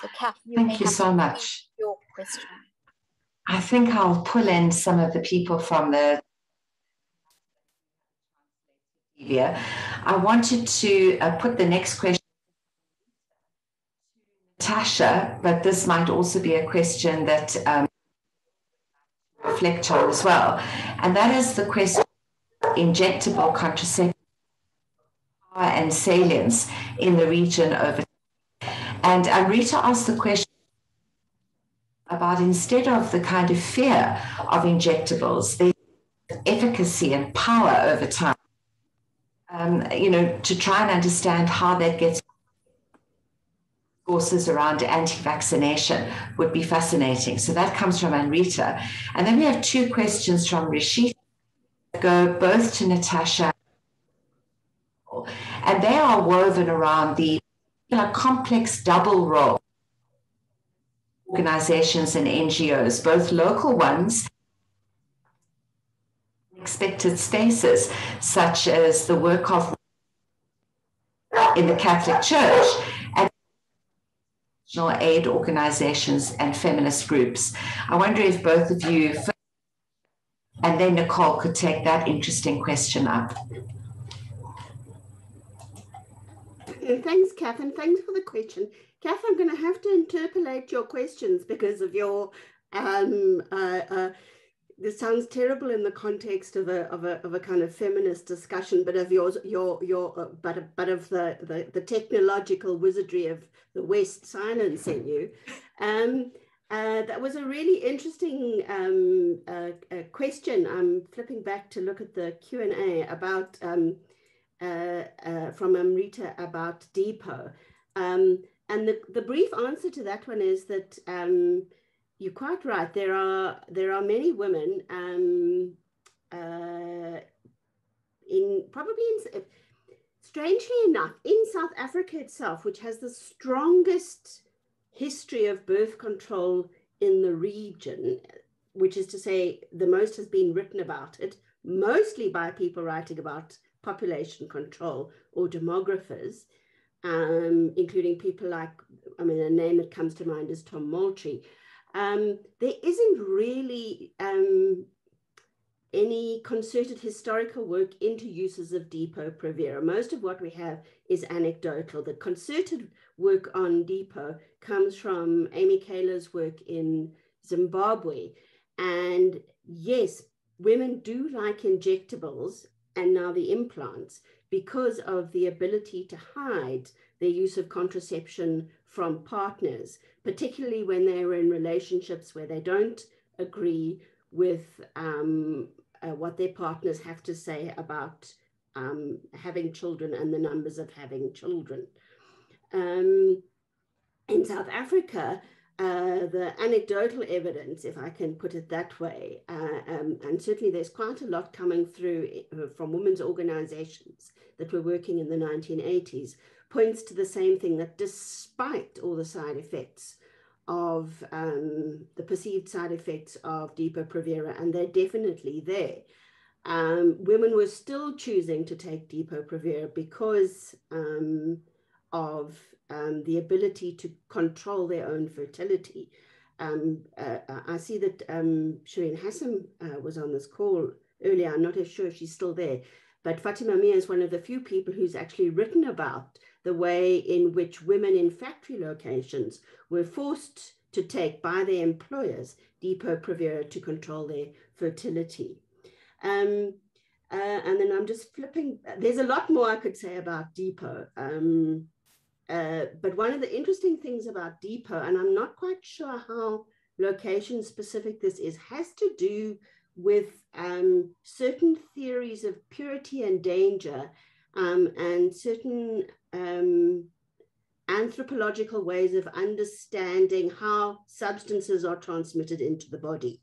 Speaker 1: So, Kath, you Thank you so much. Your question. I think I'll pull in some of the people from the media. I wanted to uh, put the next question to Natasha, but this might also be a question that um, reflect on as well. And that is the question injectable contraception and salience in the region over. And Amrita asked the question about instead of the kind of fear of injectables, the efficacy and power over time. Um, you know, to try and understand how that gets courses around anti-vaccination would be fascinating. So that comes from Amrita. And then we have two questions from Rishita go both to Natasha. And they are woven around the complex double role organizations and NGOs, both local ones expected spaces, such as the work of in the Catholic Church and aid organizations and feminist groups. I wonder if both of you, and then Nicole could take that interesting question up.
Speaker 3: Thanks, Catherine. Thanks for the question. Kath, I'm going to have to interpolate your questions because of your um, uh, uh, this sounds terrible in the context of a, of a, of a kind of feminist discussion, but of yours, your, your, uh, but, but of the, the, the technological wizardry of the West silencing you. Um, uh, that was a really interesting um, uh, uh, question. I'm flipping back to look at the Q&A about, um, uh, uh, from Amrita about Depo. And the, the brief answer to that one is that um, you're quite right. There are there are many women um, uh, in probably in strangely enough in South Africa itself, which has the strongest history of birth control in the region, which is to say the most has been written about it, mostly by people writing about population control or demographers. Um, including people like, I mean, a name that comes to mind is Tom Moultrie, um, there isn't really um, any concerted historical work into uses of Depo-Provera. Most of what we have is anecdotal. The concerted work on Depot comes from Amy Kaler's work in Zimbabwe. And yes, women do like injectables and now the implants because of the ability to hide their use of contraception from partners, particularly when they're in relationships where they don't agree with um, uh, what their partners have to say about um, having children and the numbers of having children. Um, in South Africa, uh, the anecdotal evidence, if I can put it that way, uh, um, and certainly there's quite a lot coming through uh, from women's organizations that were working in the 1980s, points to the same thing that despite all the side effects of um, the perceived side effects of Depo-Provera, and they're definitely there, um, women were still choosing to take Depo-Provera because um, of um, the ability to control their own fertility. Um, uh, I see that um, Shireen Hassim uh, was on this call earlier. I'm not as sure she's still there, but Fatima Meer is one of the few people who's actually written about the way in which women in factory locations were forced to take by their employers Depo-Provera to control their fertility. Um, uh, and then I'm just flipping. There's a lot more I could say about Depo. Um, uh, but one of the interesting things about Depo, and I'm not quite sure how location specific this is, has to do with um, certain theories of purity and danger um, and certain um, anthropological ways of understanding how substances are transmitted into the body.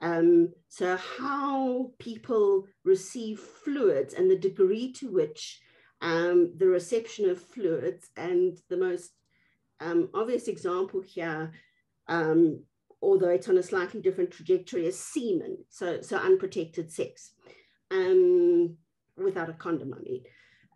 Speaker 3: Um, so, how people receive fluids and the degree to which um, the reception of fluids, and the most um, obvious example here, um, although it's on a slightly different trajectory, is semen, so, so unprotected sex, um, without a condom, I mean.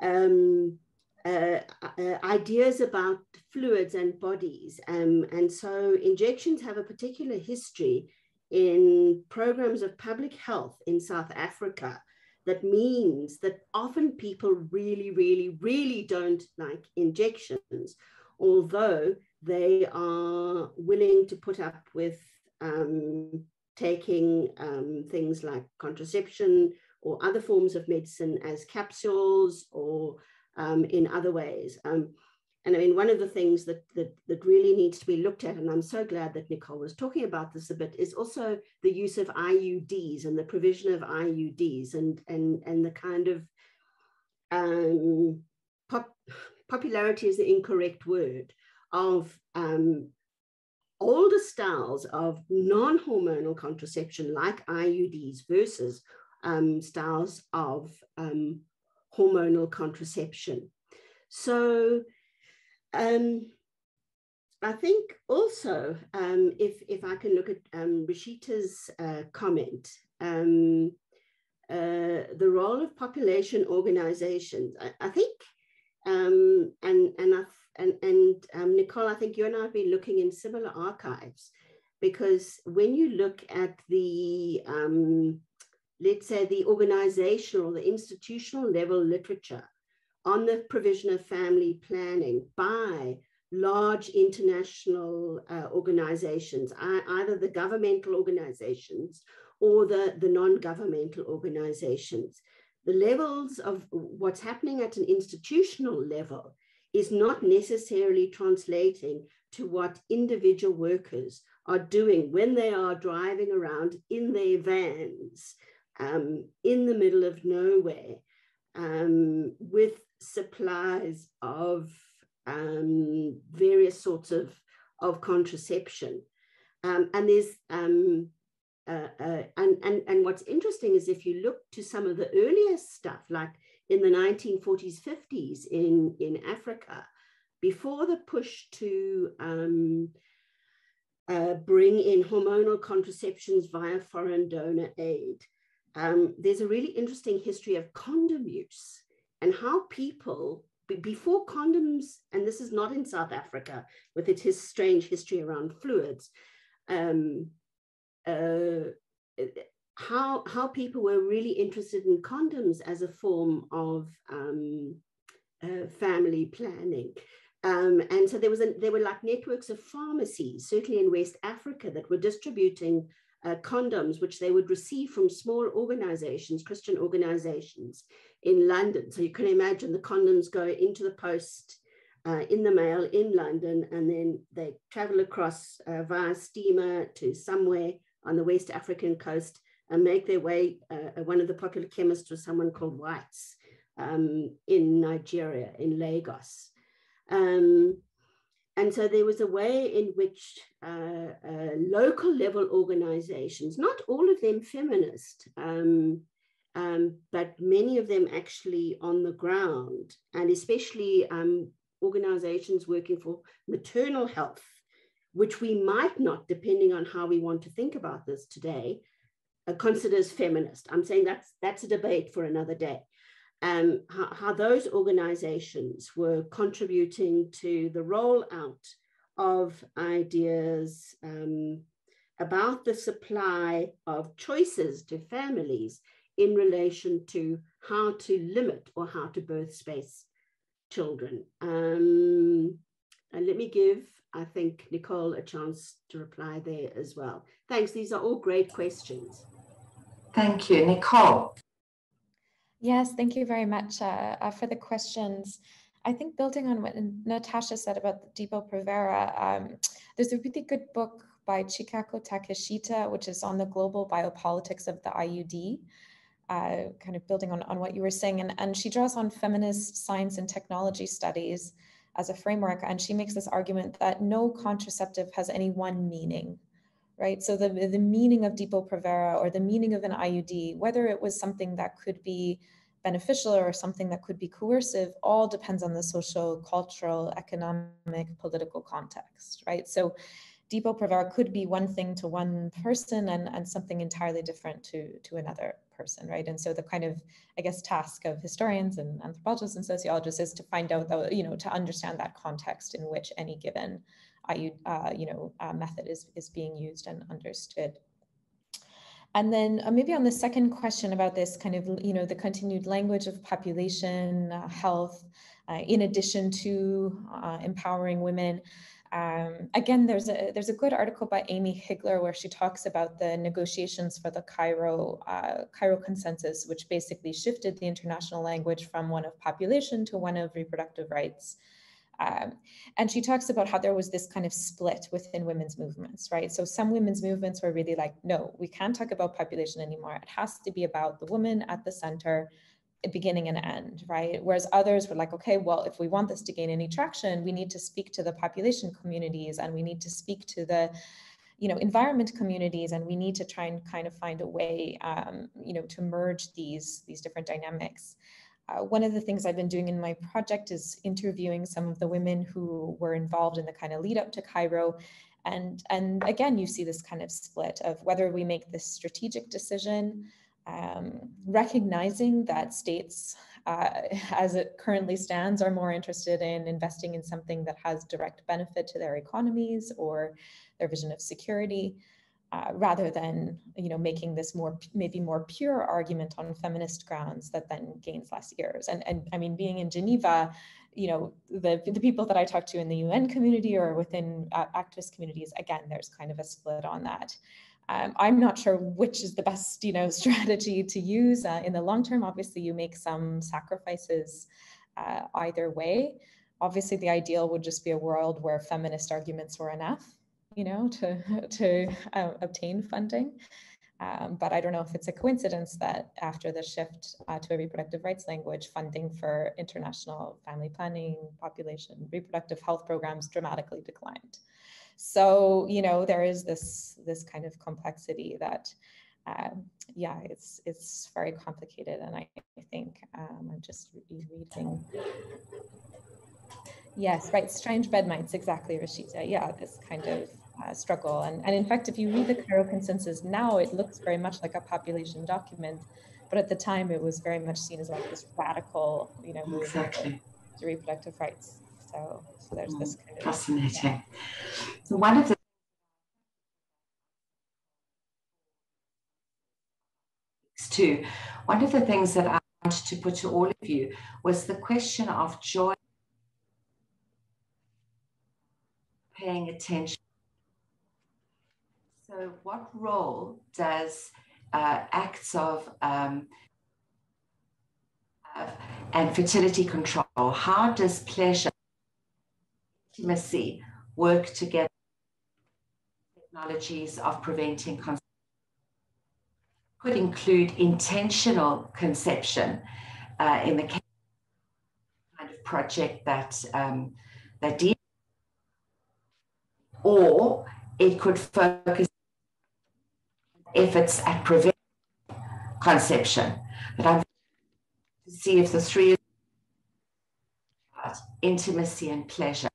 Speaker 3: Um, uh, uh, ideas about fluids and bodies. Um, and so injections have a particular history in programs of public health in South Africa that means that often people really, really, really don't like injections, although they are willing to put up with um, taking um, things like contraception or other forms of medicine as capsules or um, in other ways. Um, and I mean, one of the things that, that, that really needs to be looked at, and I'm so glad that Nicole was talking about this a bit, is also the use of IUDs and the provision of IUDs and, and, and the kind of um, pop, popularity is the incorrect word of um, older styles of non-hormonal contraception like IUDs versus um, styles of um, hormonal contraception. So um, I think also, um, if, if I can look at um, Rashita's uh, comment, um, uh, the role of population organizations, I, I think, um, and, and, I, and, and um, Nicole, I think you and I have been looking in similar archives because when you look at the, um, let's say the organizational or the institutional level literature on the provision of family planning by large international uh, organizations, either the governmental organizations or the, the non-governmental organizations. The levels of what's happening at an institutional level is not necessarily translating to what individual workers are doing when they are driving around in their vans um, in the middle of nowhere um, with supplies of um, various sorts of, of contraception. Um, and there's um, uh, uh, and, and, and what's interesting is if you look to some of the earlier stuff, like in the 1940s, 50s in, in Africa, before the push to um, uh, bring in hormonal contraceptions via foreign donor aid, um, there's a really interesting history of condom use and how people before condoms, and this is not in South Africa with its strange history around fluids, um, uh, how, how people were really interested in condoms as a form of um, uh, family planning. Um, and so there was a, there were like networks of pharmacies, certainly in West Africa, that were distributing uh, condoms, which they would receive from small organizations, Christian organizations in London. So you can imagine the condoms go into the post uh, in the mail in London, and then they travel across uh, via steamer to somewhere on the West African coast and make their way. Uh, one of the popular chemists was someone called Whites um, in Nigeria, in Lagos. Um, and so there was a way in which uh, uh, local level organizations, not all of them feminist, um, um, but many of them actually on the ground, and especially um, organizations working for maternal health, which we might not, depending on how we want to think about this today, uh, consider as feminist. I'm saying that's that's a debate for another day um, how, how, those organizations were contributing to the rollout of ideas um, about the supply of choices to families in relation to how to limit or how to birth space children. Um, and let me give, I think, Nicole a chance to reply there as well. Thanks. These are all great questions.
Speaker 1: Thank you. Nicole.
Speaker 4: Yes, thank you very much uh, uh, for the questions. I think building on what Natasha said about the Depo-Provera, um, there's a really good book by Chikako Takeshita, which is on the global biopolitics of the IUD, uh, kind of building on, on what you were saying. And, and she draws on feminist science and technology studies as a framework. And she makes this argument that no contraceptive has any one meaning, right? So the, the meaning of Depo-Provera or the meaning of an IUD, whether it was something that could be beneficial or something that could be coercive, all depends on the social, cultural, economic, political context, right? So Depo-Provera could be one thing to one person and, and something entirely different to, to another person, right? And so the kind of, I guess, task of historians and anthropologists and sociologists is to find out, the, you know, to understand that context in which any given IU, uh, you know, uh, method is, is being used and understood. And then uh, maybe on the second question about this kind of, you know, the continued language of population uh, health, uh, in addition to uh, empowering women. Um, again, there's a there's a good article by Amy Higer where she talks about the negotiations for the Cairo Cairo Consensus, which basically shifted the international language from one of population to one of reproductive rights. Um, and she talks about how there was this kind of split within women's movements, right? So some women's movements were really like, no, we can't talk about population anymore. It has to be about the woman at the center, beginning and end, right? Whereas others were like, okay, well, if we want this to gain any traction, we need to speak to the population communities and we need to speak to the you know environment communities and we need to try and kind of find a way um, you know to merge these these different dynamics uh, one of the things I've been doing in my project is interviewing some of the women who were involved in the kind of lead up to Cairo. And, and again, you see this kind of split of whether we make this strategic decision, um, recognizing that states, uh, as it currently stands, are more interested in investing in something that has direct benefit to their economies or their vision of security uh, rather than you know making this more maybe more pure argument on feminist grounds that then gains less ears. And and i mean being in geneva you know the the people that i talk to in the un community or within uh, activist communities again there's kind of a split on that. Um, i'm not sure which is the best you know strategy to use uh, in the long term. Obviously you make some sacrifices uh, either way. Obviously the ideal would just be a world where feminist arguments were enough you know, to, to uh, obtain funding. Um, but I don't know if it's a coincidence that after the shift uh, to a reproductive rights language, funding for international family planning, population, reproductive health programs dramatically declined. So, you know, there is this, this kind of complexity that, uh, yeah, it's, it's very complicated. And I, I think um, I'm just reading Yes, right. Strange bed mites, exactly, Rashida. Yeah, this kind of uh, struggle. And, and in fact, if you read the Cairo Consensus now, it looks very much like a population document. But at the time, it was very much seen as like this radical, you know, movement exactly. to reproductive rights. So, so there's this kind of
Speaker 1: fascinating. Yeah. So one of the too, one of the things that I wanted to put to all of you was the question of joy paying attention. So, what role does uh, acts of um, and fertility control, how does pleasure intimacy work together? Technologies of preventing conception could include intentional conception uh, in the kind of project that um, that deals, or it could focus efforts at preventing conception. But I'm to see if the three intimacy and pleasure.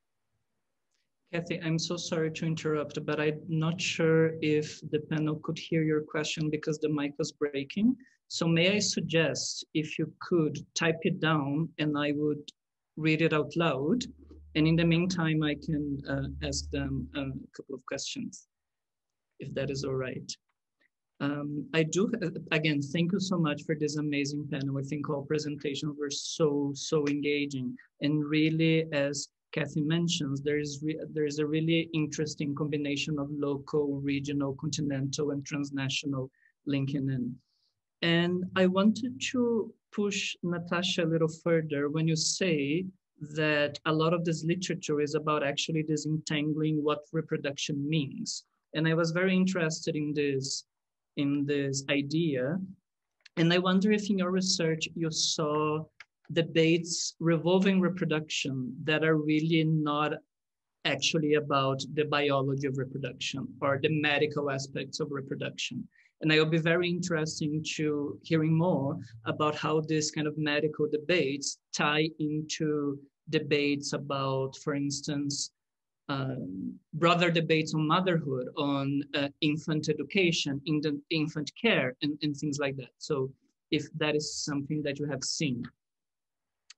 Speaker 5: Kathy, I'm so sorry to interrupt, but I'm not sure if the panel could hear your question because the mic was breaking. So may I suggest if you could type it down and I would read it out loud. And in the meantime, I can uh, ask them a couple of questions, if that is all right. Um, I do, again, thank you so much for this amazing panel. I think all presentations were so, so engaging. And really, as Kathy mentions, there is, there is a really interesting combination of local, regional, continental, and transnational linking in. And I wanted to push Natasha a little further when you say that a lot of this literature is about actually disentangling what reproduction means. And I was very interested in this in this idea. And I wonder if in your research you saw debates revolving reproduction that are really not actually about the biology of reproduction or the medical aspects of reproduction. And I will be very interested to hearing more about how this kind of medical debates tie into debates about, for instance, um, broader debates on motherhood, on uh, infant education, in the infant care, and, and things like that. So if that is something that you have seen.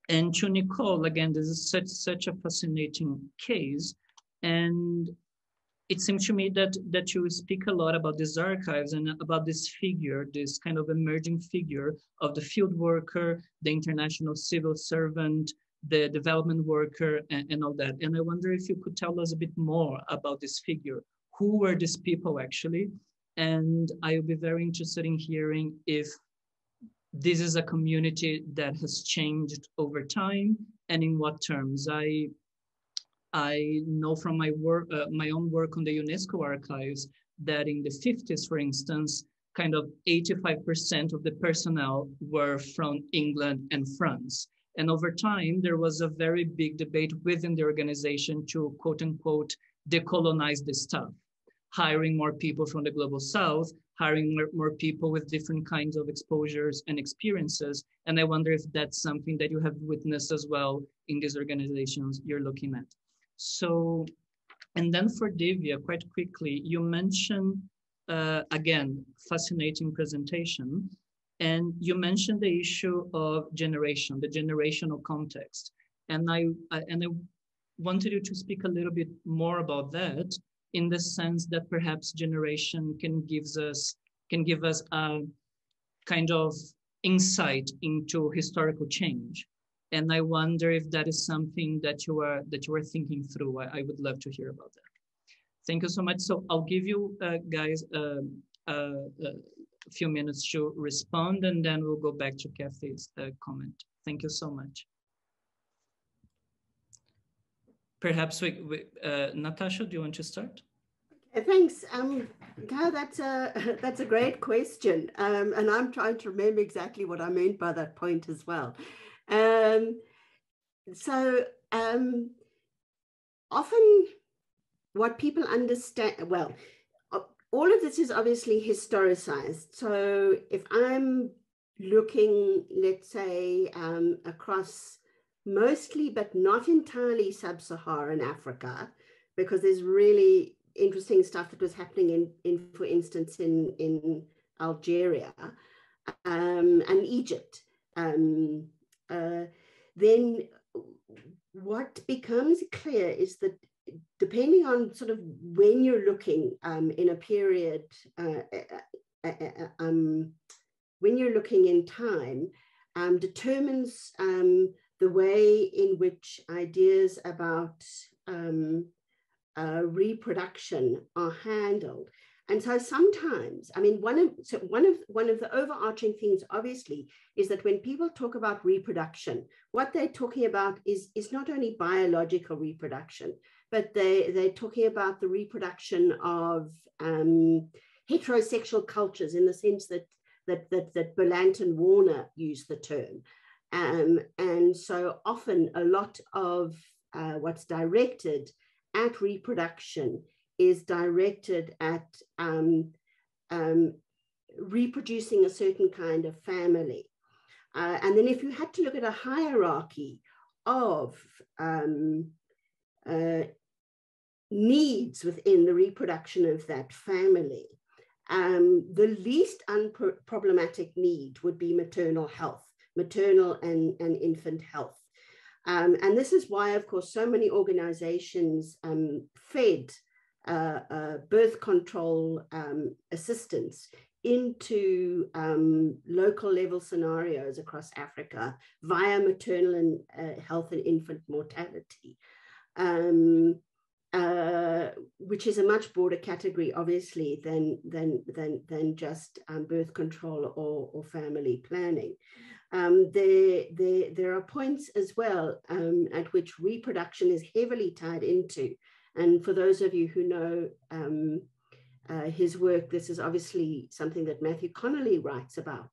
Speaker 5: And to Nicole, again, this is such, such a fascinating case. And it seems to me that, that you speak a lot about these archives and about this figure, this kind of emerging figure of the field worker, the international civil servant, the development worker and, and all that. And I wonder if you could tell us a bit more about this figure. Who were these people actually? And I'll be very interested in hearing if this is a community that has changed over time and in what terms. I I know from my work, uh, my own work on the UNESCO archives, that in the 50s, for instance, kind of 85% of the personnel were from England and France. And over time, there was a very big debate within the organization to quote unquote decolonize the stuff, hiring more people from the global south, hiring more, more people with different kinds of exposures and experiences. And I wonder if that's something that you have witnessed as well in these organizations you're looking at. So, and then for Deevia, quite quickly, you mentioned, uh, again, fascinating presentation. And you mentioned the issue of generation, the generational context. And I, I, and I wanted you to speak a little bit more about that in the sense that perhaps generation can gives us can give us a kind of insight into historical change. And I wonder if that is something that you are that you are thinking through. I, I would love to hear about that. Thank you so much. So I'll give you uh, guys um, uh, uh, a few minutes to respond and then we'll go back to Kathy's uh, comment. Thank you so much. Perhaps we, we uh, Natasha, do you want to start?
Speaker 3: Thanks. Um, that's a that's a great question, um, and I'm trying to remember exactly what I meant by that point as well. Um, so um, often, what people understand well, all of this is obviously historicized. So if I'm looking, let's say, um, across mostly but not entirely sub-Saharan Africa, because there's really interesting stuff that was happening in, in for instance, in, in Algeria um, and Egypt, um, uh, then what becomes clear is that depending on sort of when you're looking um, in a period, uh, uh, uh, uh um, when you're looking in time, um, determines um, the way in which ideas about um, uh, reproduction are handled. and so sometimes, I mean, one of so one of one of the overarching things, obviously, is that when people talk about reproduction, what they're talking about is, is not only biological reproduction, but they, they're talking about the reproduction of um, heterosexual cultures in the sense that that that, that Berlant and Warner use the term. Um, and so often a lot of uh, what's directed at reproduction is directed at um, um, reproducing a certain kind of family. Uh, and then if you had to look at a hierarchy of um, uh, needs within the reproduction of that family, um, the least unproblematic need would be maternal health, maternal and, and infant health. Um, and this is why, of course, so many organizations um, fed uh, uh, birth control um, assistance into um, local level scenarios across Africa via maternal and uh, health and infant mortality, um, uh, which is a much broader category, obviously, than, than, than, than just um, birth control or, or family planning. Um, there, there, there are points as well um, at which reproduction is heavily tied into and for those of you who know um, uh, his work, this is obviously something that Matthew Connelly writes about,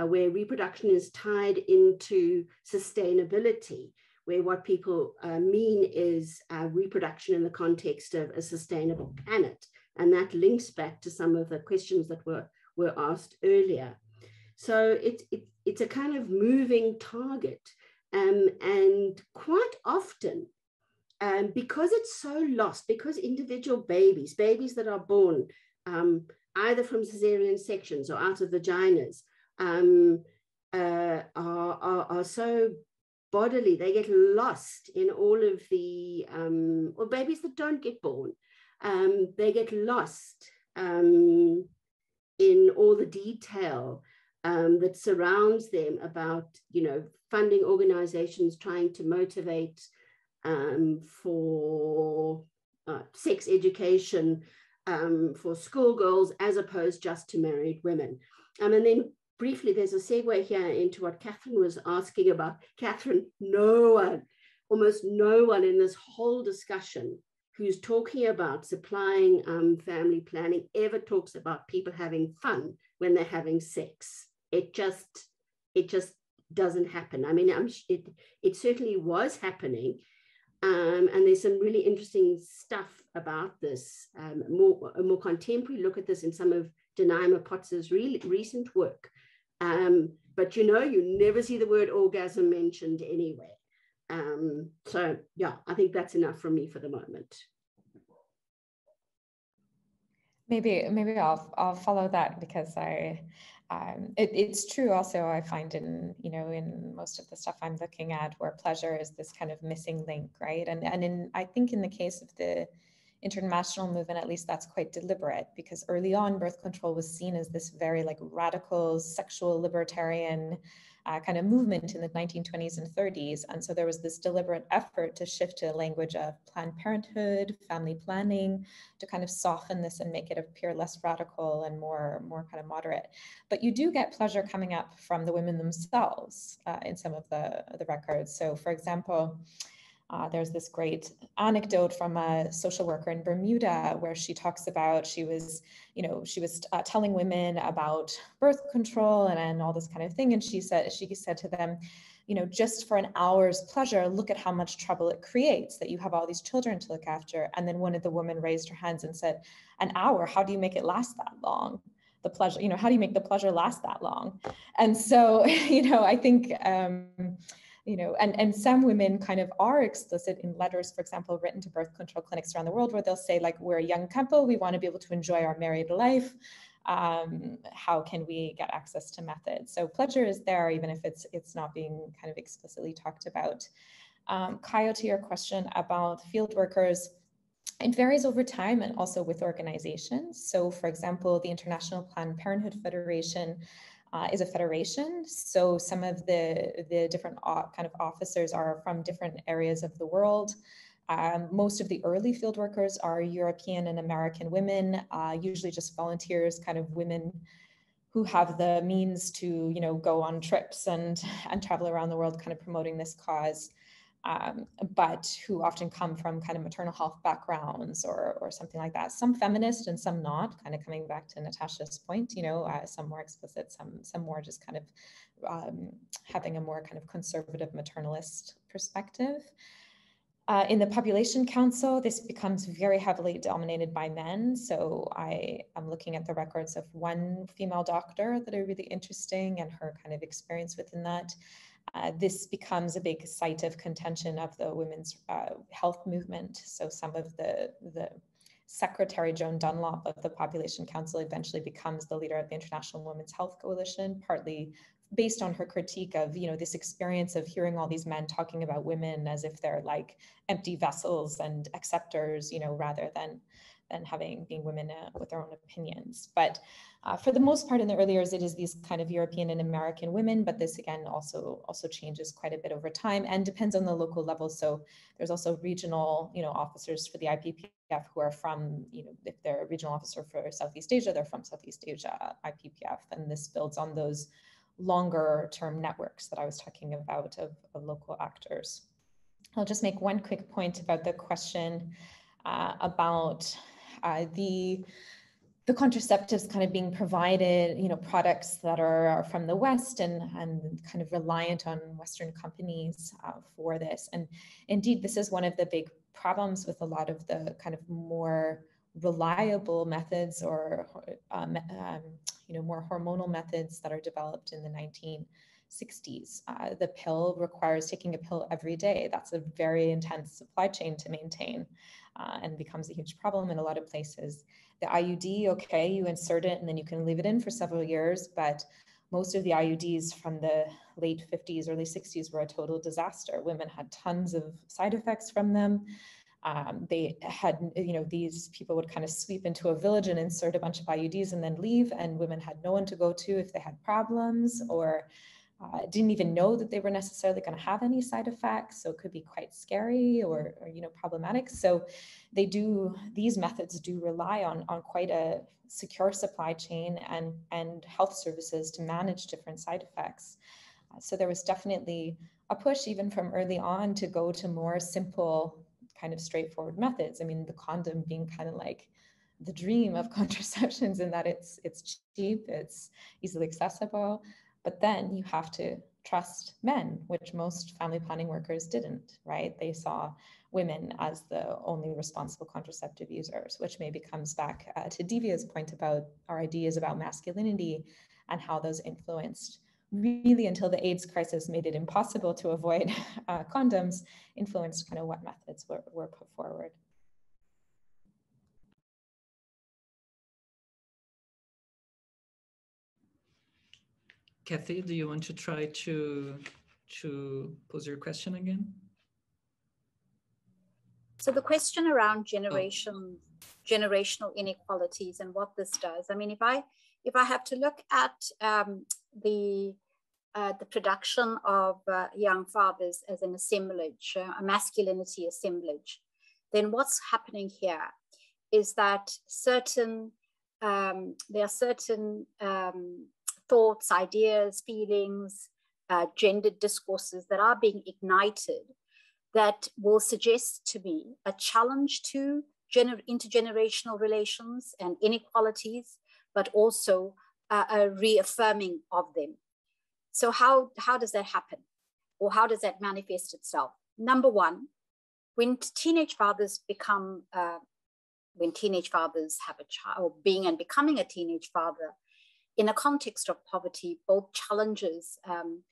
Speaker 3: uh, where reproduction is tied into sustainability, where what people uh, mean is uh, reproduction in the context of a sustainable planet. And that links back to some of the questions that were, were asked earlier. So it, it, it's a kind of moving target. Um, and quite often, um, because it's so lost, because individual babies, babies that are born um, either from cesarean sections or out of vaginas, um, uh, are, are, are, so bodily, they get lost in all of the, um, or babies that don't get born, um, they get lost um, in all the detail that surrounds them about, you know, funding organizations trying to motivate um, for uh, sex education um, for schoolgirls as opposed just to married women. Um, and then briefly, there's a segue here into what Catherine was asking about. Catherine, no one, almost no one in this whole discussion who's talking about supplying um, family planning ever talks about people having fun when they're having sex. It just, it just doesn't happen. I mean, I'm, it, it certainly was happening um, and there's some really interesting stuff about this, um, more, a more contemporary look at this in some of Denaima Potts's really recent work. Um, but you know, you never see the word orgasm mentioned anywhere. Um, so yeah, I think that's enough from me for the moment.
Speaker 4: Maybe maybe I'll I'll follow that because I um, it, it's true also i find in you know in most of the stuff i'm looking at where pleasure is this kind of missing link right and and in i think in the case of the international movement at least that's quite deliberate because early on birth control was seen as this very like radical sexual libertarian uh, kind of movement in the 1920s and 30s. And so there was this deliberate effort to shift to a language of Planned Parenthood, family planning, to kind of soften this and make it appear less radical and more, more kind of moderate. But you do get pleasure coming up from the women themselves uh, in some of the, the records. So for example, uh, there's this great anecdote from a social worker in Bermuda where she talks about she was, you know, she was uh, telling women about birth control and, and all this kind of thing. And she said, she said to them, you know, just for an hour's pleasure, look at how much trouble it creates that you have all these children to look after. And then one of the women raised her hands and said, an hour, how do you make it last that long? The pleasure, you know, how do you make the pleasure last that long? And so, you know, I think, um, you know, and, and some women kind of are explicit in letters, for example, written to birth control clinics around the world, where they'll say, like, we're a young couple, we want to be able to enjoy our married life. Um, how can we get access to methods? So pleasure is there, even if it's it's not being kind of explicitly talked about. Um, Kyle, to your question about field workers, it varies over time and also with organizations. So for example, the International Planned Parenthood Federation uh, is a federation. So some of the, the different kind of officers are from different areas of the world. Um, most of the early field workers are European and American women, uh, usually just volunteers, kind of women who have the means to, you know, go on trips and, and travel around the world kind of promoting this cause um, but who often come from kind of maternal health backgrounds or, or something like that. Some feminist and some not, kind of coming back to Natasha's point, you know, uh, some more explicit, some, some more just kind of um, having a more kind of conservative maternalist perspective. Uh, in the population council, this becomes very heavily dominated by men. So I am looking at the records of one female doctor that are really interesting and her kind of experience within that. Uh, this becomes a big site of contention of the women's uh, health movement. So some of the, the Secretary Joan Dunlop of the Population Council eventually becomes the leader of the International Women's Health Coalition, partly based on her critique of you know this experience of hearing all these men talking about women as if they're like empty vessels and acceptors you know rather than than having being women uh, with their own opinions. But uh, for the most part, in the early years, it is these kind of European and American women. But this again also also changes quite a bit over time and depends on the local level. So there's also regional, you know, officers for the IPPF who are from, you know, if they're a regional officer for Southeast Asia, they're from Southeast Asia IPPF, and this builds on those longer term networks that I was talking about of, of local actors. I'll just make one quick point about the question uh, about uh, the the contraceptives kind of being provided, you know, products that are, are from the West and, and kind of reliant on Western companies uh, for this. And indeed, this is one of the big problems with a lot of the kind of more reliable methods or, um, um, you know, more hormonal methods that are developed in the 1960s. Uh, the pill requires taking a pill every day. That's a very intense supply chain to maintain uh, and becomes a huge problem in a lot of places. The IUD, okay, you insert it and then you can leave it in for several years, but most of the IUDs from the late 50s, early 60s were a total disaster. Women had tons of side effects from them. Um, they had, you know, these people would kind of sweep into a village and insert a bunch of IUDs and then leave, and women had no one to go to if they had problems or uh, didn't even know that they were necessarily going to have any side effects so it could be quite scary or, or, you know problematic. So they do these methods do rely on on quite a secure supply chain and and health services to manage different side effects. Uh, so there was definitely a push even from early on to go to more simple kind of straightforward methods. I mean the condom being kind of like the dream of contraceptions in that it's it's cheap it's easily accessible but then you have to trust men, which most family planning workers didn't, right? They saw women as the only responsible contraceptive users, which maybe comes back uh, to Deevia's point about our ideas about masculinity and how those influenced really until the AIDS crisis made it impossible to avoid uh, condoms, influenced kind of what methods were, were put forward.
Speaker 5: Kathy, do you want to try to to pose your question again?
Speaker 2: So the question around generation, oh. generational inequalities and what this does. I mean, if I if I have to look at um, the uh, the production of uh, young fathers as an assemblage, uh, a masculinity assemblage, then what's happening here is that certain um, there are certain um, thoughts, ideas, feelings, uh, gendered discourses that are being ignited that will suggest to me a challenge to gener- intergenerational relations and inequalities, but also uh, a reaffirming of them. So, how, how does that happen? Or how does that manifest itself? Number one, when teenage fathers become, uh, when teenage fathers have a child, being and becoming a teenage father, in a context of poverty, both challenges um,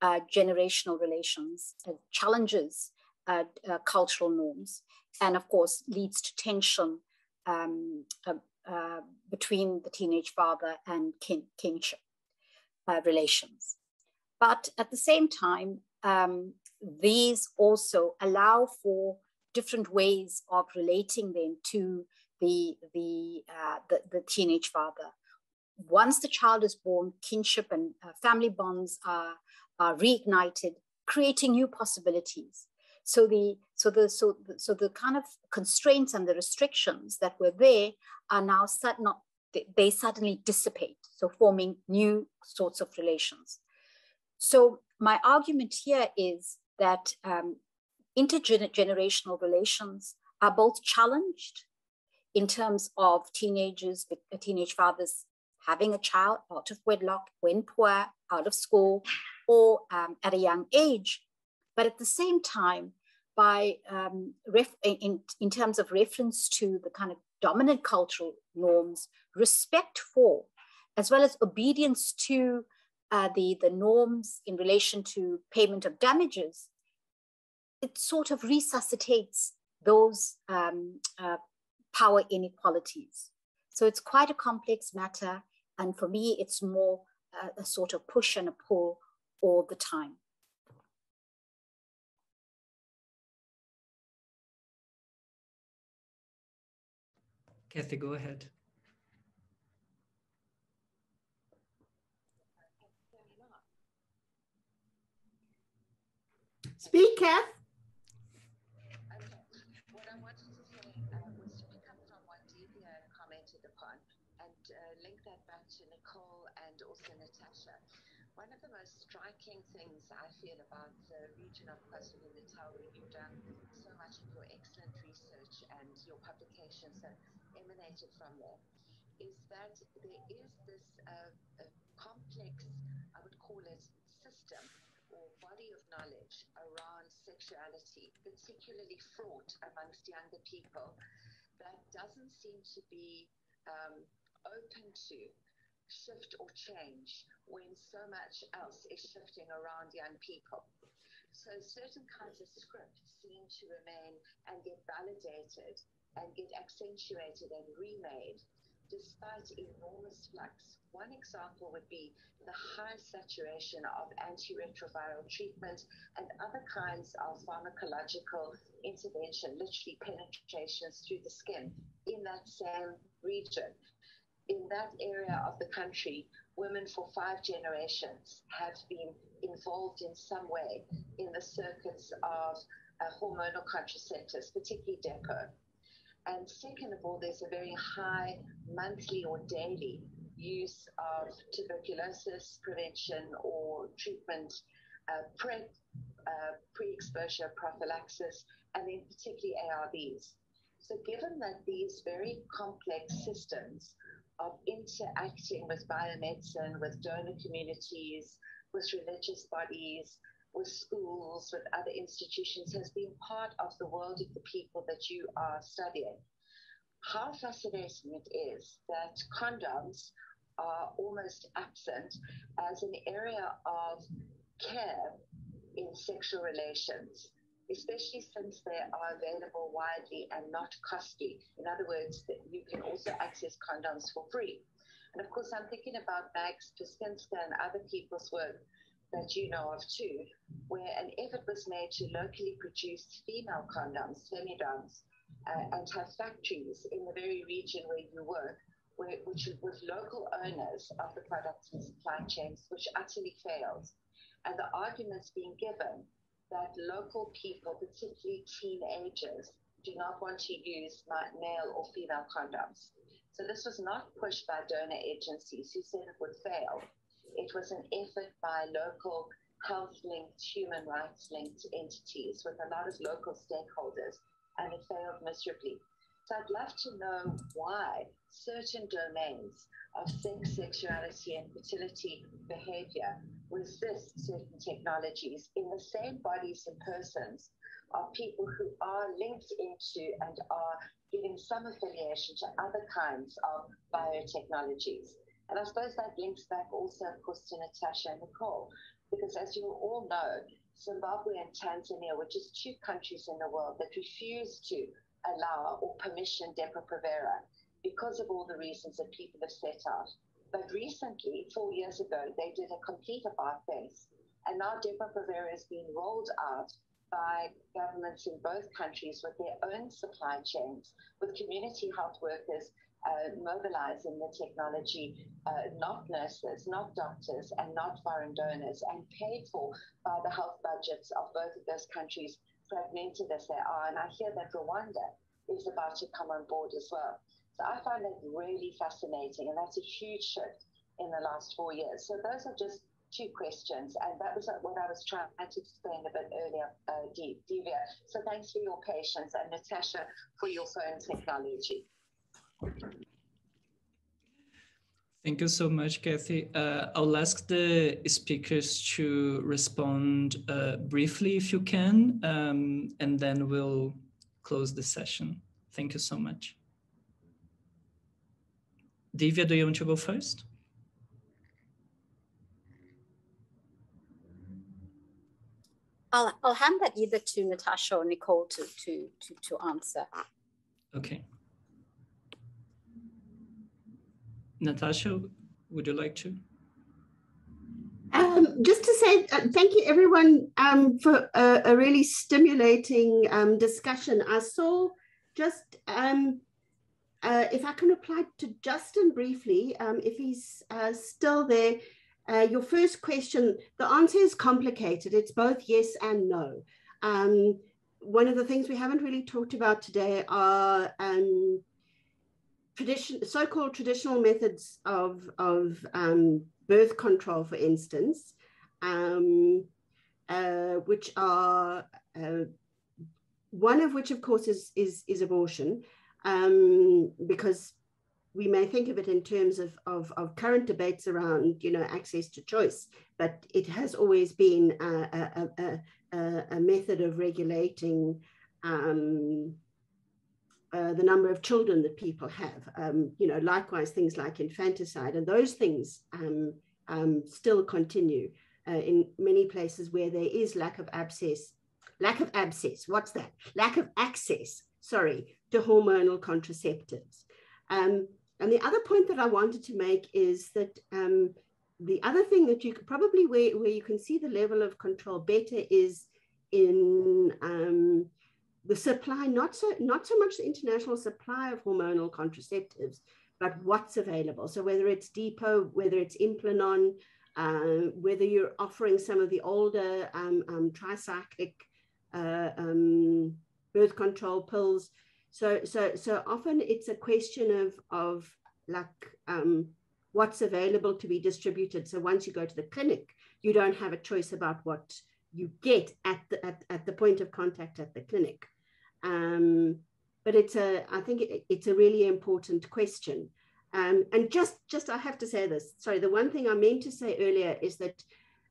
Speaker 2: uh, generational relations, uh, challenges uh, uh cultural norms, and of course leads to tension um, uh, uh, between the teenage father and kin kinship relations. But at the same time, um, these also allow for different ways of relating them to the, the, the, the teenage father once the child is born, kinship and uh, family bonds are, are reignited, creating new possibilities. So the so the so the, so the kind of constraints and the restrictions that were there are now not they, suddenly dissipate. So forming new sorts of relations. So my argument here is that um, intergenerational relations are both challenged in terms of teenagers, teenage fathers having a child out of wedlock, when poor, out of school, or um, at a young age. But at the same time, by um, in, in terms of reference to the kind of dominant cultural norms, respect for, as well as obedience to uh, the, the norms in relation to payment of damages, it sort of resuscitates those um, uh, power inequalities. So it's quite a complex matter. And for me, it's more uh, a sort of push and a pull all the time.
Speaker 5: Kathy, go ahead.
Speaker 3: Speak, Kath.
Speaker 6: What I wanted to say uh, was to pick up from what Deevia commented upon and uh, link that back to Nicole and also Natasha. One of the most striking things I feel about the region of KwaZulu-Natal, where you've done so much of your excellent research and your publications that emanated from there, is that there is this uh, complex, I would call it, system or body of knowledge around sexuality, particularly fraught amongst younger people, that doesn't seem to be um, open to shift or change when so much else is shifting around young people. So certain kinds of scripts seem to remain and get validated and get accentuated and remade despite enormous flux. One example would be the high saturation of antiretroviral treatment and other kinds of pharmacological intervention, literally penetrations through the skin in that same region. In that area of the country, women for five generations have been involved in some way in the circuits of uh, hormonal contraceptives, particularly Depo. And second of all, there's a very high monthly or daily use of tuberculosis prevention or treatment, uh, pre, uh, pre-exposure prophylaxis, and then particularly ARVs. So given that these very complex systems of interacting with biomedicine, with donor communities, with religious bodies, with schools, with other institutions, has been part of the world of the people that you are studying. How fascinating it is that condoms are almost absent as an area of care in sexual relations, especially since they are available widely and not costly. In other words, that you can also access condoms for free. And of course, I'm thinking about Mags Beksinska and other people's work that you know of too, where an effort was made to locally produce female condoms, femidoms, uh, and have factories in the very region where you work, where, which with local owners of the products and supply chains, which utterly failed. And the arguments being given that local people, particularly teenagers, do not want to use male or female condoms. So this was not pushed by donor agencies who said it would fail. It was an effort by local health linked, human rights linked entities with a lot of local stakeholders, and it failed miserably. So I'd love to know why certain domains of sex, sexuality, and fertility behavior resist certain technologies in the same bodies and persons are people who are linked into and are giving some affiliation to other kinds of biotechnologies. And I suppose that links back also, of course, to Natasha and Nicole, because as you all know, Zimbabwe and Tanzania were just two countries in the world that refused to allow or permission Depo-Provera because of all the reasons that people have set out. But recently, four years ago, they did a complete about face. And now Depo-Provera has been rolled out by governments in both countries with their own supply chains, with community health workers uh, mobilizing the technology, uh, not nurses, not doctors, and not foreign donors, and paid for by the health budgets of both of those countries fragmented as they are. And I hear that Rwanda is about to come on board as well. So I find that really fascinating, and that's a huge shift in the last four years. So those are just two questions, and that was what I was trying to explain a bit earlier, uh, Deevia. So thanks for your patience, and Natasha for your phone technology.
Speaker 5: Thank you so much, Kathy. Uh, I'll ask the speakers to respond uh, briefly if you can, um, and then we'll close the session. Thank you so much. Deevia, do you want to go first?
Speaker 2: I'll, I'll hand that either to Natasha or Nicole to, to, to, to answer.
Speaker 5: Okay. Natasha, would you like to?
Speaker 3: Um, just to say uh, thank you everyone um, for a, a, really stimulating um, discussion. I saw just, um, uh, if I can reply to Justin briefly, um, if he's uh, still there, uh, your first question, the answer is complicated. It's both yes and no. Um, one of the things we haven't really talked about today are tradition, so-called traditional methods of, of um, birth control, for instance, um, uh, which are uh, one of which, of course, is is, is abortion, um, because we may think of it in terms of, of, of, current debates around, you know, access to choice, but it has always been a, a, a, a method of regulating um, uh, the number of children that people have. Um, you know, likewise, things like infanticide and those things um, um, still continue uh, in many places where there is lack of access. Lack of access. What's that? Lack of access. Sorry, to hormonal contraceptives. Um, and the other point that I wanted to make is that um, the other thing that you could probably where, where you can see the level of control better is in um, the supply, not so, not so much the international supply of hormonal contraceptives, but what's available. So whether it's Depo, whether it's Implanon, uh, whether you're offering some of the older um, um, tricyclic uh, um, birth control pills. So, so, so often it's a question of, of like um, what's available to be distributed. So once you go to the clinic, you don't have a choice about what you get at the, at, at the point of contact at the clinic. Um, but it's a, I think it, it's a really important question. Um, and just, just I have to say this. Sorry, the one thing I meant to say earlier is that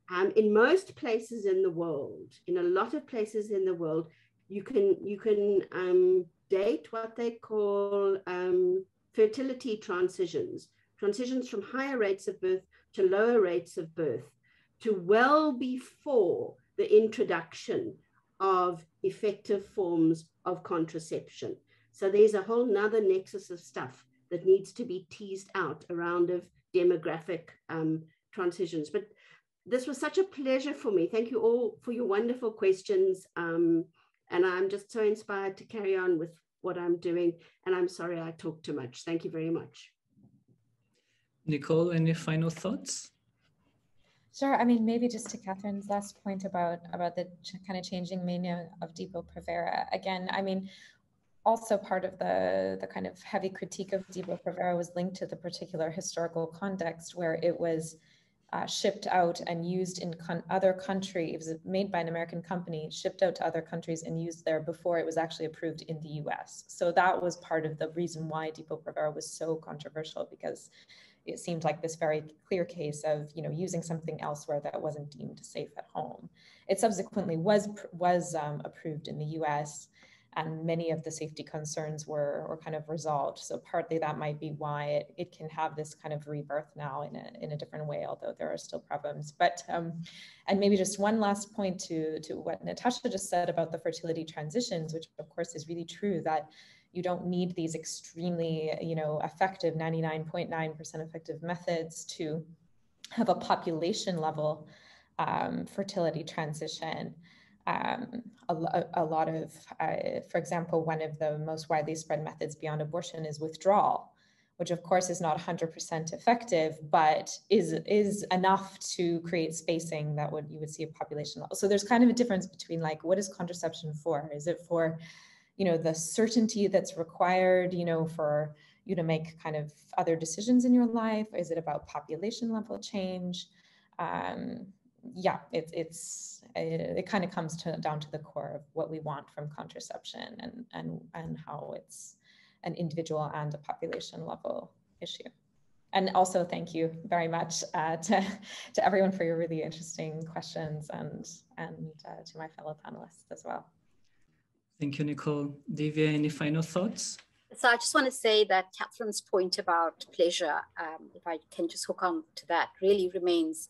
Speaker 3: um, in most places in the world, in a lot of places in the world, you can you can um, date what they call um, fertility transitions, transitions from higher rates of birth to lower rates of birth, to well before the introduction of effective forms of contraception. So there's a whole nother nexus of stuff that needs to be teased out around of demographic um, transitions. But this was such a pleasure for me. Thank you all for your wonderful questions. Um, and I'm just so inspired to carry on with what I'm doing. And I'm sorry I talked too much. Thank you very much.
Speaker 5: Nicole, any final thoughts?
Speaker 4: Sure. I mean, maybe just to Catherine's last point about about the kind of changing mania of Depo-Provera. Again, I mean, also part of the the kind of heavy critique of Depo-Provera was linked to the particular historical context where it was uh, shipped out and used in other countries. It was made by an American company, shipped out to other countries and used there before it was actually approved in the U.S. So that was part of the reason why Depo-Provera was so controversial because it seemed like this very clear case of you know using something elsewhere that wasn't deemed safe at home. It subsequently was was um, approved in the U.S. and many of the safety concerns were were kind of resolved. So partly that might be why it, it can have this kind of rebirth now in a in a different way, although there are still problems. But um, and maybe just one last point to to what Natasha just said about the fertility transitions, which of course is really true that you don't need these extremely, you know, effective 99.9% effective methods to have a population level um, fertility transition. Um, a, a, lot of, uh, for example, one of the most widely spread methods beyond abortion is withdrawal, which of course is not 100% effective, but is, is enough to create spacing that would you would see a population level. So there's kind of a difference between like, what is contraception for? Is it for, you know, the certainty that's required, you know, for you to make kind of other decisions in your life? Is it about population level change? Um, yeah, it, it's it, it kind of comes to, down to the core of what we want from contraception and and and how it's an individual and a population level issue. And also thank you very much uh, to, to everyone for your really interesting questions and, and uh, to my fellow panelists as well.
Speaker 5: Thank you, Nicole. Deevia, any final thoughts?
Speaker 2: So I just want to say that Catherine's point about pleasure, um, if I can just hook on to that, really remains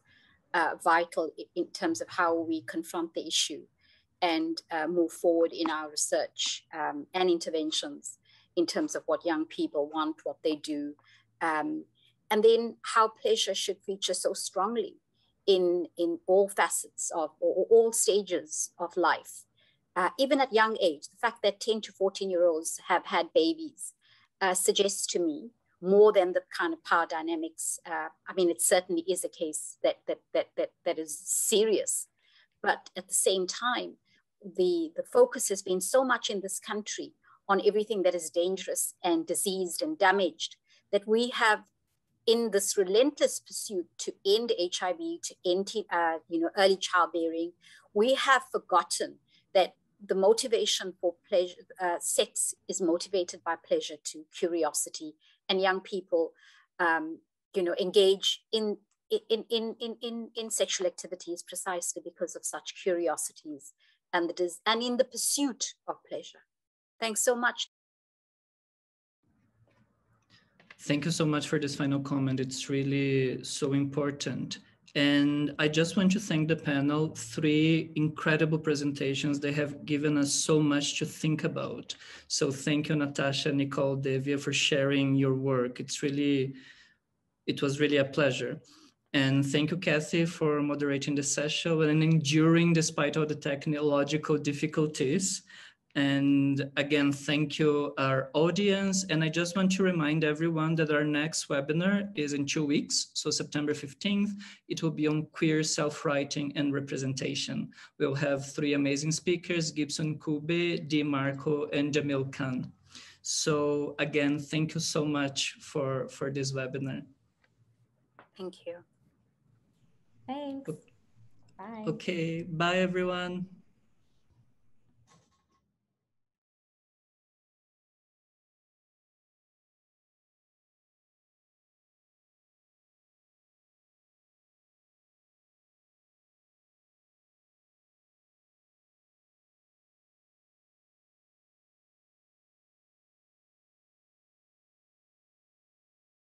Speaker 2: uh, vital in terms of how we confront the issue and uh, move forward in our research um, and interventions in terms of what young people want, what they do, um, and then how pleasure should feature so strongly in, in all facets of or all stages of life. Uh, even at young age, the fact that 10 to 14 year olds have had babies uh, suggests to me more than the kind of power dynamics. Uh, I mean, it certainly is a case that, that, that, that, that is serious. But at the same time, the, the focus has been so much in this country on everything that is dangerous and diseased and damaged, that we have in this relentless pursuit to end HIV, to end uh, you know, early childbearing, we have forgotten that the motivation for pleasure, uh, sex is motivated by pleasure to curiosity, and young people, um, you know, engage in in, in, in, in, in sexual activities precisely because of such curiosities and, the, and in the pursuit of pleasure. Thanks so much.
Speaker 5: Thank you so much for this final comment. It's really so important. And I just want to thank the panel. Three incredible presentations. They have given us so much to think about. So thank you, Natasha, Nicole, Deevia, for sharing your work. It's really, it was really a pleasure. And thank you, Kathy, for moderating the session and enduring despite all the technological difficulties. And again, thank you our audience. And I just want to remind everyone that our next webinar is in two weeks. So September 15th, it will be on queer self-writing and representation. We'll have three amazing speakers, Gibson Ncube, Di Marco, and Jamil Khan. So again, thank you so much for, for this webinar.
Speaker 2: Thank you.
Speaker 4: Thanks. Bye.
Speaker 5: Okay, bye everyone.